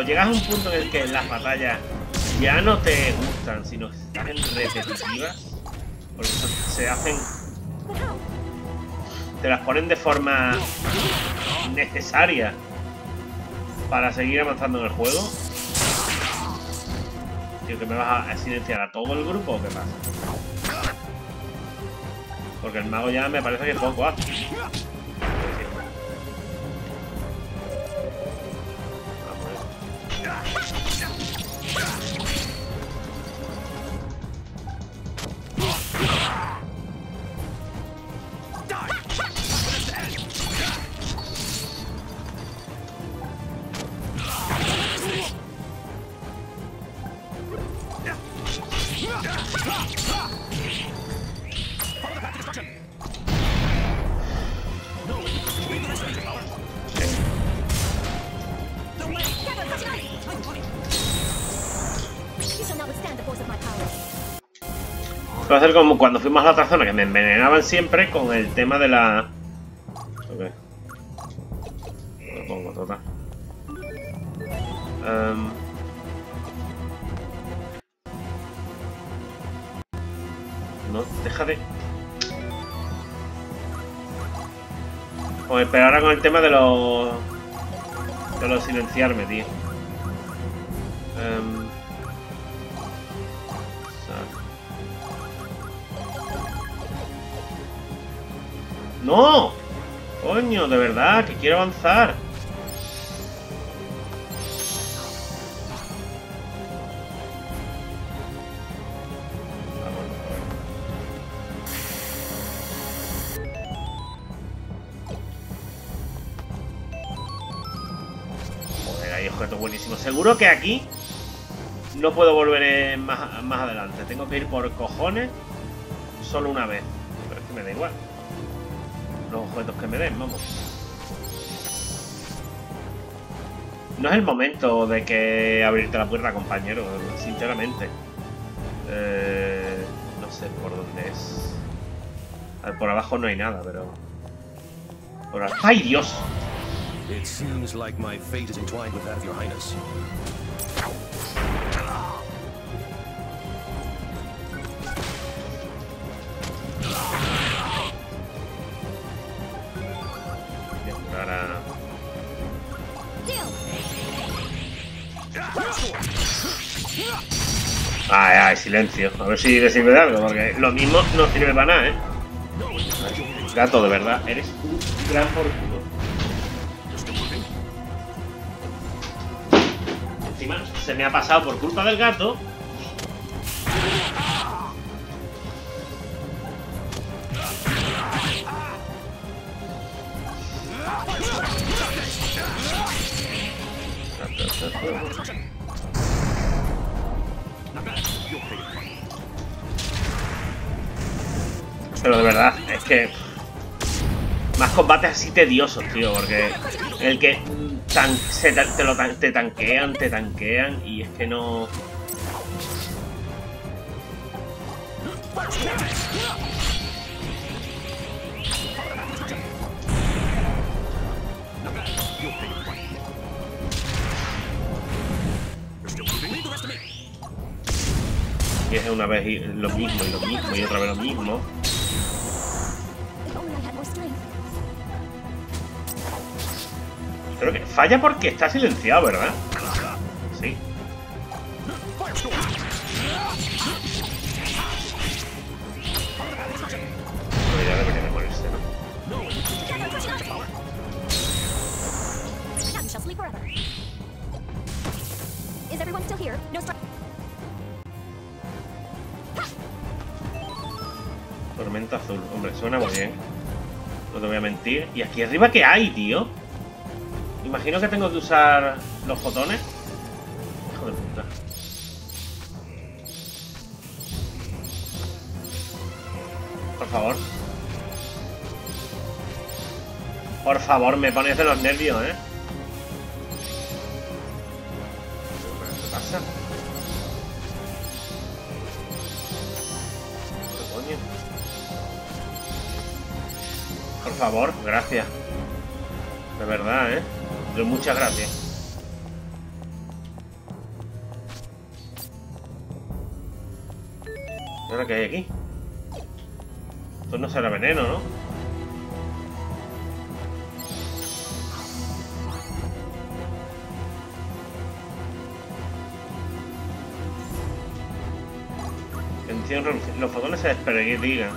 llegas a un punto en el que las batallas ya no te gustan, sino que están en repetitivas, porque se hacen. Te las ponen de forma necesaria para seguir avanzando en el juego. Tío, que me vas a silenciar a todo el grupo o qué pasa? Porque el mago ya me parece que poco hace. Vamos, Como cuando fuimos a la otra zona, que me envenenaban siempre con el tema de la... Ok. Lo pongo total. Em. No, deja de... Joder, pero ahora con el tema de los... De los silenciarme, tío. Em. ¡No! Coño, de verdad, que quiero avanzar. Seguro que aquí no puedo volver más, más adelante. Tengo que ir por cojones solo una vez. Pero es que me da igual los objetos que me den, vamos. No es el momento de que abrirte la puerta, compañero, sinceramente. Eh, no sé por dónde es. A ver, por abajo no hay nada, pero... ¡Ay, Dios! It seems like my fate is entwined with that of your. Silencio. A ver si le sirve de algo, porque lo mismo no sirve para nada, ¿eh? Gato, de verdad, eres un gran fortuno. Encima se me ha pasado por culpa del gato. Pero de verdad, es que... Más combates así tediosos, tío, porque... El que tan, se, te, lo, te tanquean, te tanquean y es que no... Y es una vez lo mismo y lo mismo y otra vez lo mismo. Creo que falla porque está silenciado, ¿verdad? Sí. Tormenta azul. Hombre, suena muy bien. No te voy a mentir. ¿Y aquí arriba qué hay, tío? Imagino que tengo que usar los botones. Hijo de puta. Por favor. Por favor, me pones de los nervios, ¿eh? Favor, gracias. De verdad, ¿eh? De muchas gracias. ¿Y ahora qué hay aquí? Esto no será veneno, ¿no? Los fotones se desperdigan.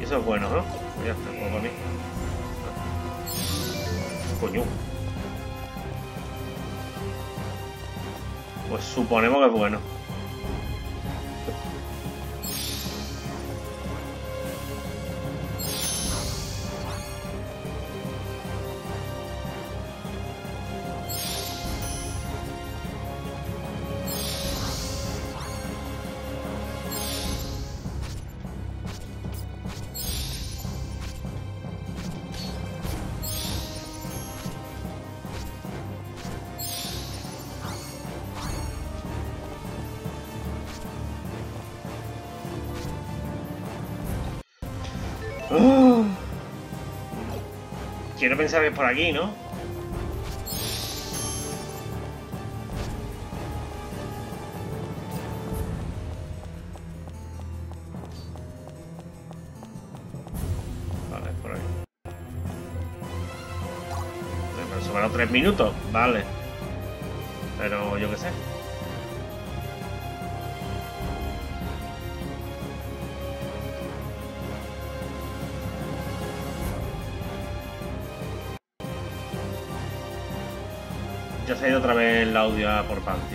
Y eso es bueno, ¿no? Ya está, pues para mí. Coño. Pues suponemos que es bueno. Quiero pensar que es por aquí, ¿no? Vale, por ahí. Vale, Pero sobraron tres minutos, vale. Pero yo qué sé. Se ha ido otra vez el audio por Panty.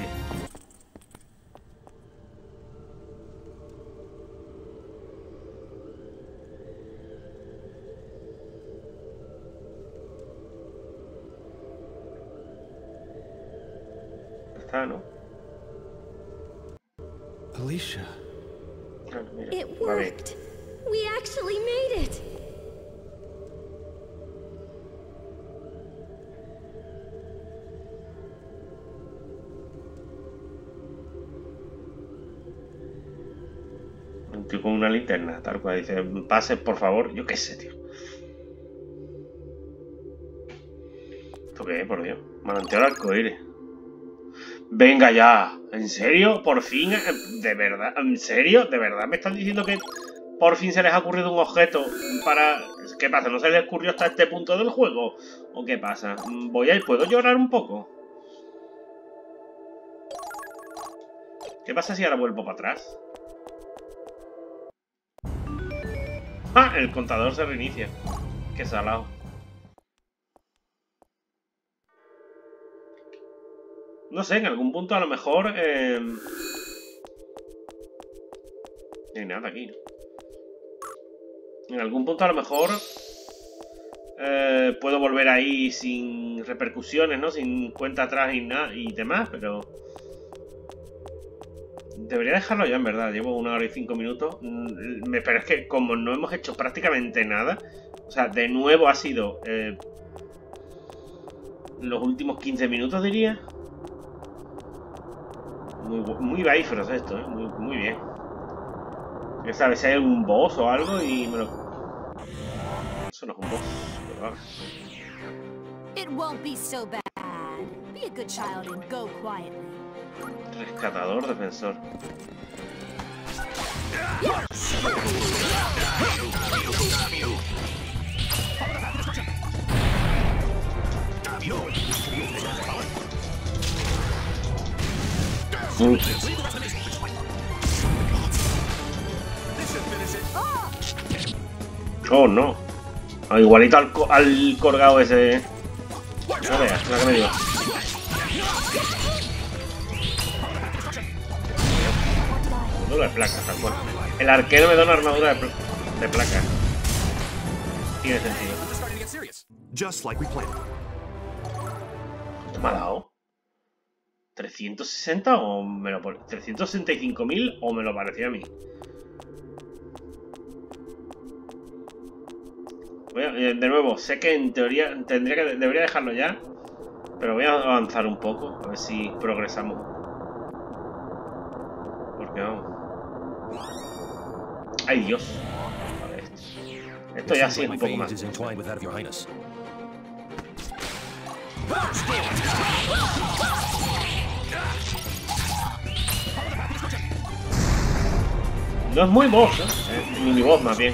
Cual. Dice, pases por favor. Yo qué sé, tío. ¿Esto qué por Dios? Manantial arcoíris. Venga ya. ¿En serio? ¿Por fin? Eh, ¿De verdad? ¿En serio? ¿De verdad me están diciendo que por fin se les ha ocurrido un objeto para... ¿Qué pasa? ¿No se les ocurrió hasta este punto del juego? ¿O qué pasa? Voy a... ¿Puedo llorar un poco? ¿Qué pasa si ahora vuelvo para atrás? El contador se reinicia. Qué salado. No sé, en algún punto a lo mejor... Eh... No hay nada aquí. En algún punto a lo mejor... eh, puedo volver ahí sin repercusiones, ¿no? Sin cuenta atrás y y demás, pero... Debería dejarlo ya, en verdad. Llevo una hora y cinco minutos. Mm, me- Pero es que como no hemos hecho prácticamente nada, o sea, de nuevo ha sido eh, los últimos 15 minutos, diría. Muy, muy bifros esto, ¿eh? Muy, muy bien. Ya sabes, si hay algún boss o algo y me lo... Eso no es un boss, pero. It won't be so bad. Be a good child and go quietly. Rescatador, defensor. Oh, no. Ah, igualito al, co- al colgado ese. No veas, la que me. Armadura de placa, tal cual. El arquero me da una armadura de, pl- de placa. Tiene sentido. ¿Cuánto me ha dado? ¿360 o me lo pone? ¿365.000 o me lo parecía a mí? Voy a- eh, de nuevo, sé que en teoría tendría que debería dejarlo ya, pero voy a avanzar un poco, a ver si progresamos. Porque vamos. ¡Ay, Dios! Esto. Ya sí es un poco más. No es muy boss, ¿eh? Mini boss más bien.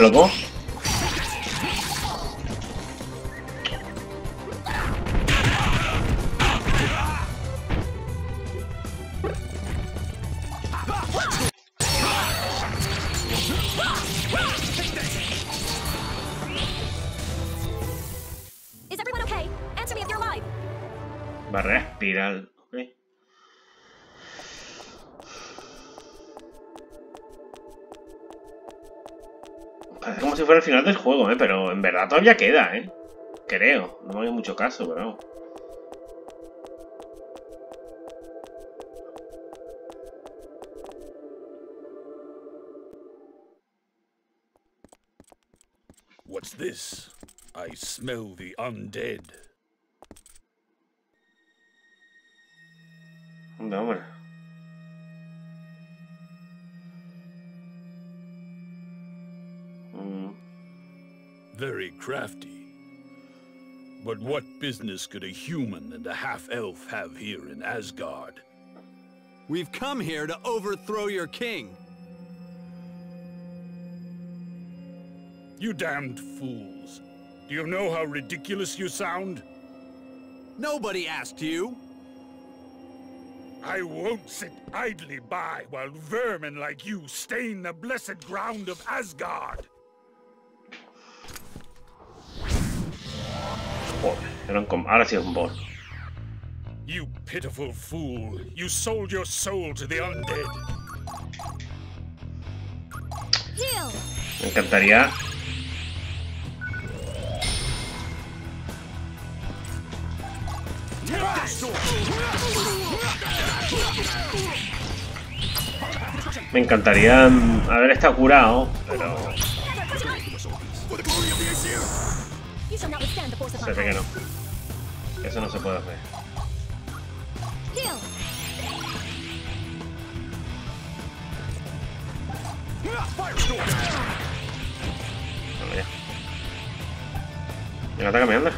Loco? El final del juego, ¿eh? Pero en verdad todavía queda, ¿eh? Creo. No me hago mucho caso, pero. What's this? I smell the undead. Hombre. Mm, Very crafty. But what business could a human and a half-elf have here in Asgard? We've come here to overthrow your king. You damned fools. Do you know how ridiculous you sound? Nobody asked you. I won't sit idly by while vermin like you stain the blessed ground of Asgard. Joder, era un ahora sí es un boss. You pitiful fool. You sold your soul to the undead. Me encantaría. Me encantaría mm, haber estado curado, pero Se ve que no. Eso no se puede hacer. Bueno, ya. Venga, atácame, anda.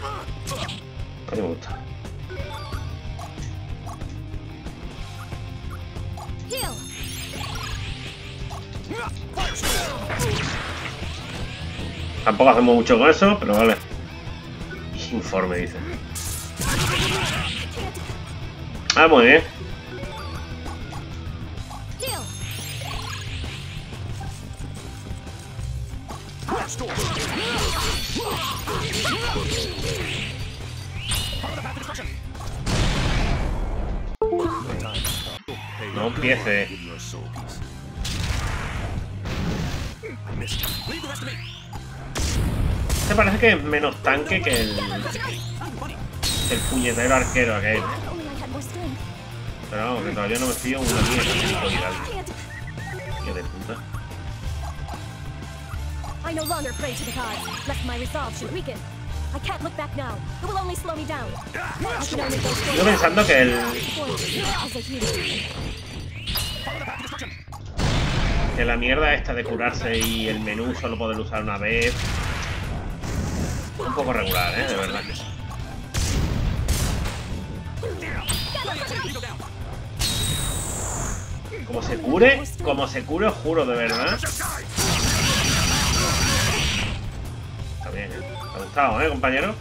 Casi me gusta. Tampoco hacemos mucho con eso, pero vale. Informe, dice. Ah, muy bien. Que es menos tanque que el, puñetero arquero aquel. Pero vamos, que todavía no me fío una mierda de de puta. I no longer pray to the gods, lest my resolve should weaken. I can't look back now. It will only slow me down. I can only go Sigo forward. pensando que el, que la mierda esta de curarse y el menú solo poder usar una vez. Un poco regular, eh, de verdad. Como se cure, como se cure, os juro, de verdad. Está bien, eh. ¿Te ha gustado, eh, compañero?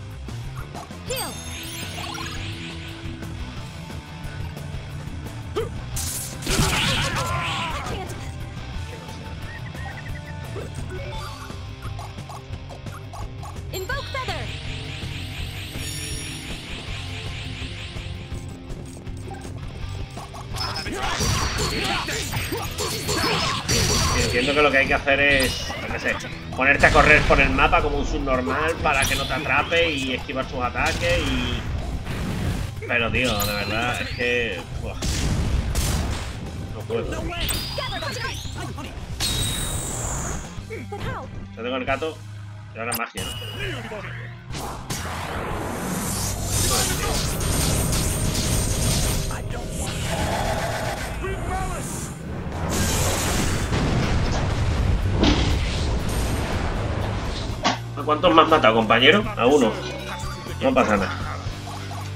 Que lo que hay que hacer es, ponerte a correr por el mapa como un subnormal para que no te atrape y esquivar sus ataques y... Pero tío, de verdad, es que... No puedo. Yo tengo el gato y ahora magia. ¿A cuántos más matado, compañero? A uno. No pasa nada.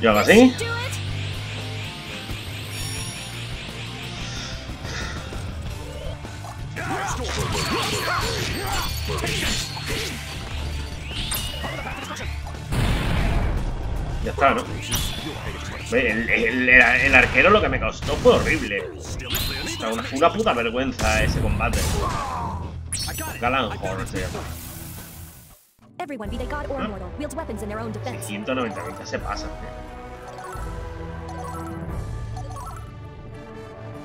Yo hago así. Ya está, ¿no? El, arquero lo que me costó fue horrible. Una, puta vergüenza ese combate. Galan Horn se llama. Everyone, be they god or mortal, wields weapons in their own defense. 190 ya se pasa.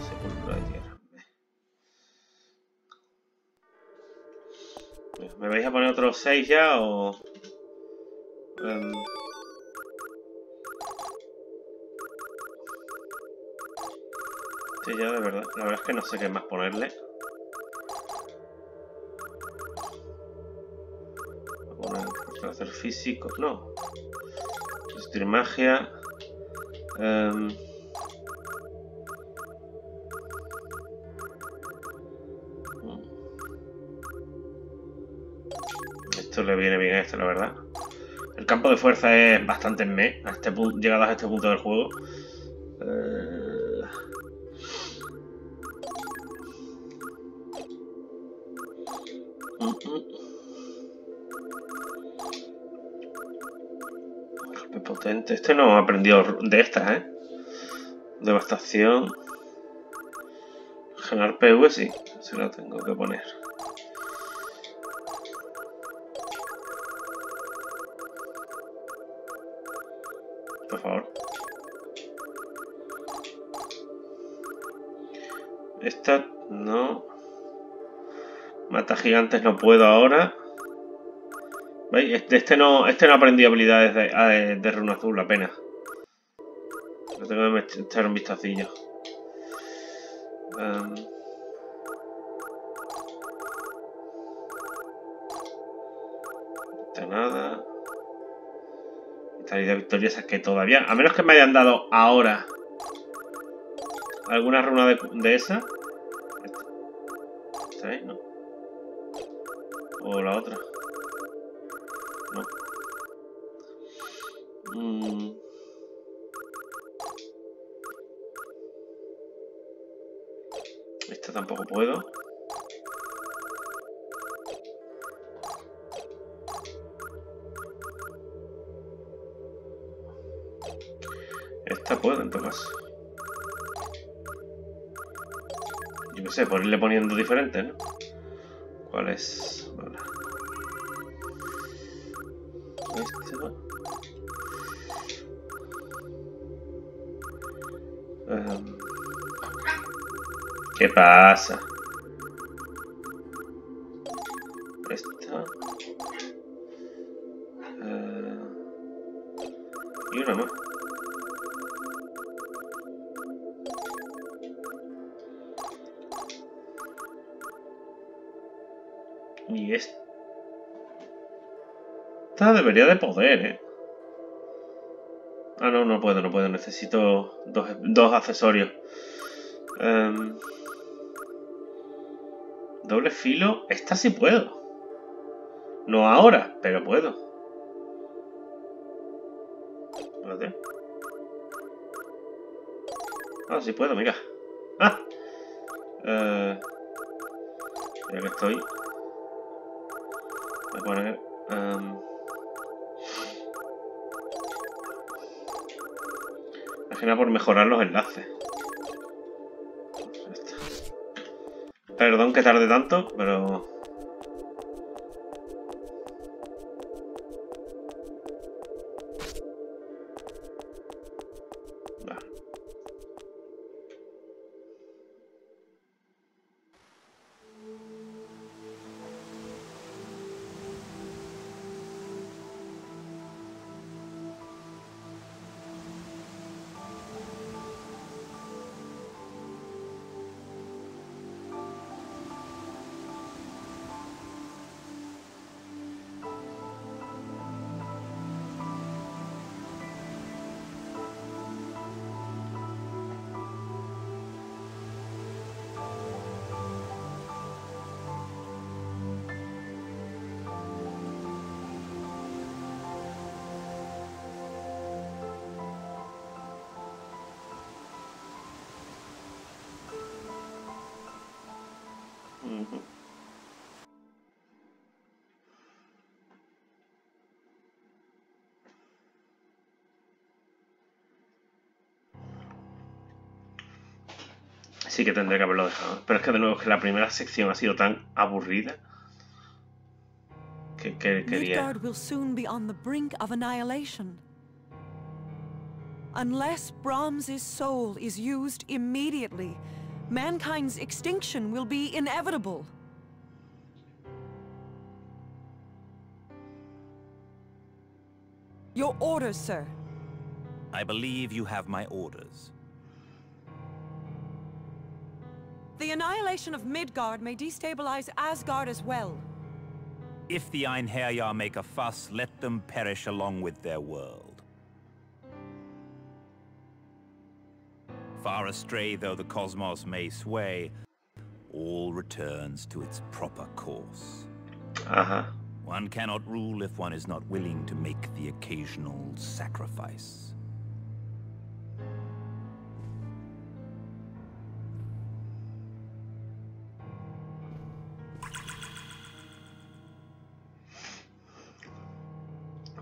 Sepulcro de tierra. ¿Me vais a poner otros 6 ya o...? Em, Sí, ya de verdad. La verdad es que no sé qué más ponerle. Hacer físico. No. Resistir magia. Em, Esto le viene bien a este, la verdad. El campo de fuerza es bastante me, a este punto, llegados a este punto del juego. Mm, mm. Este no ha aprendido de estas, ¿eh? Devastación. Generar PV, sí. Se lo tengo que poner. Por favor. Esta no. Mata gigantes no puedo ahora. ¿Veis? Este, este no, este no ha aprendido habilidades de, eh, de runa azul apenas. Lo tengo que echar un vistacillo. Em. Esta nada. Esta idea victoriosa que todavía, a menos que me hayan dado ahora alguna runa de, de esa. ¿Esta ahí? No. O la otra. No. Mm. Esta tampoco puedo. Esta puedo, en todo caso. Yo qué sé, por irle poniendo diferentes, ¿no? ¿Cuál es? Esto. Em, ¿Qué pasa? Esta. Debería de poder, ¿eh? Ah, no, no puedo, no puedo. Necesito dos, dos accesorios. Em, doble filo. Esta sí puedo. No ahora, pero puedo. Ah, sí puedo, mira. Ah. Eh, ya que estoy. Voy a poner... em, por mejorar los enlaces. Perdón que tarde tanto, pero... Sí que tendré que haberlo dejado. Pero es que de nuevo es que la primera sección ha sido tan aburrida que, que quería. Will soon be on the brink of annihilation. Unless Brahms's soul is used immediately, mankind's extinction will be inevitable. Your orders, sir. I believe you have my orders. The annihilation of Midgard may destabilize Asgard as well. If the Einherjar make a fuss, let them perish along with their world. Far astray though the cosmos may sway, all returns to its proper course. Uh-huh. One cannot rule if one is not willing to make the occasional sacrifice.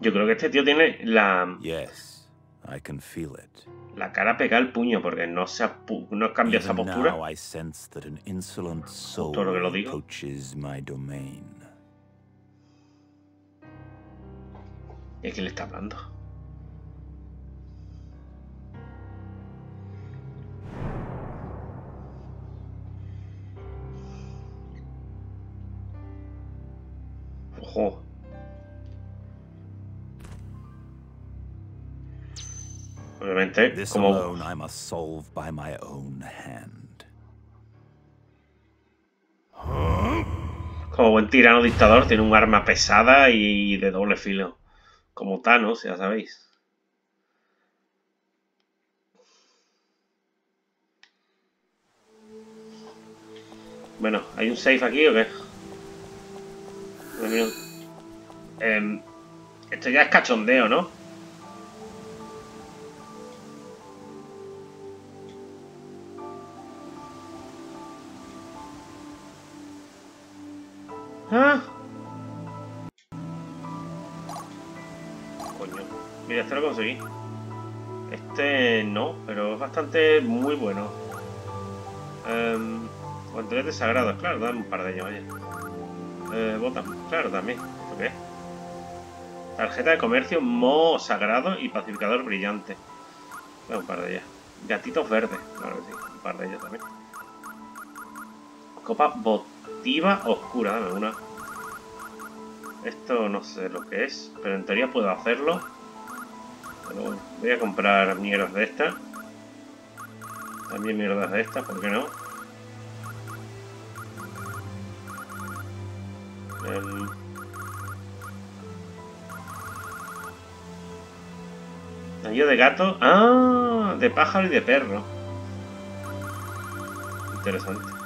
Yo creo que este tío tiene la, Yes, I can feel it. la cara pegada al puño porque no se apu- no cambia esa postura. now I sense that an insolent soul Todo lo que lo digo. approaches my domain. ¿Y quién le está hablando? Ojo. Own hand. como buen tirano dictador, tiene un arma pesada y de doble filo. Como Thanos, ya sabéis. Bueno, ¿hay un safe aquí o qué? Em, esto ya es cachondeo, ¿no? ¿Ah? Coño. Mira, este lo conseguí. Este no, pero es bastante muy bueno. Um, guanteletes sagrados, claro, dame un par de ellos, vaya. Eh, botas, claro, también. ¿Esto qué? Tarjeta de comercio, moho sagrado y pacificador brillante. Bueno, un par de ellas. Gatitos verdes, claro que sí, un par de ellas también. Copa oscura, dame una. Esto no sé lo que es, pero en teoría puedo hacerlo. Pero bueno, voy a comprar mierdas de estas. También mierdas de estas, ¿por qué no? Em, Anillo de gato. Ah, de pájaro y de perro. Interesante.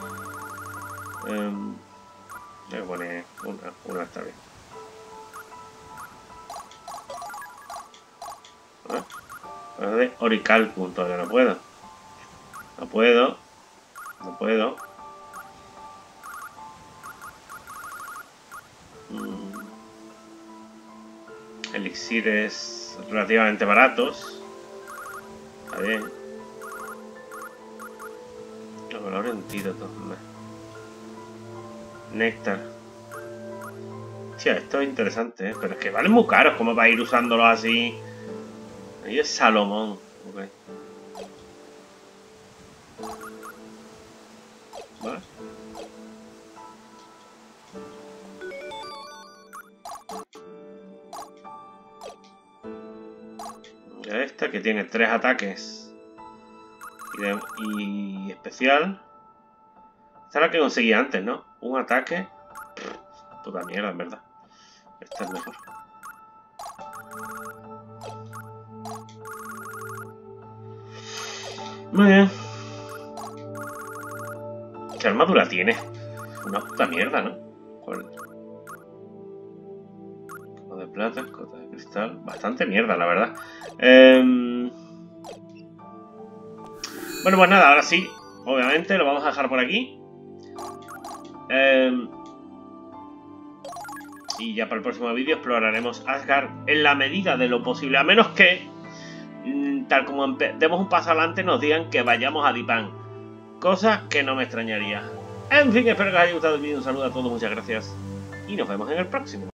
Um, voy a poner una, una está bien. Ah, de Oricalcum, todavía no puedo. No puedo. No puedo. Mm. Elixires relativamente baratos. Está bien. Los valores antídotos. Néctar. Tía, esto es interesante, ¿eh? pero es que valen muy caros. ¿Cómo va a ir usándolos así? Ahí es Salomón. ok. ¿Vale? Esta que tiene tres ataques y especial. Esta es la que conseguí antes, ¿no? Un ataque. Puta mierda, en verdad. Esta es mejor. Muy bien. ¿Qué armadura tiene? Una puta mierda, ¿no? Copa de plata, cota de cristal. Bastante mierda, la verdad. Em, Bueno, pues nada, ahora sí. Obviamente, lo vamos a dejar por aquí. Em, Y ya para el próximo vídeo exploraremos Asgard en la medida de lo posible. A menos que, mm, tal como demos un paso adelante, nos digan que vayamos a Dipan. Cosa que no me extrañaría. En fin, espero que os haya gustado el vídeo. Un saludo a todos, muchas gracias. Y nos vemos en el próximo.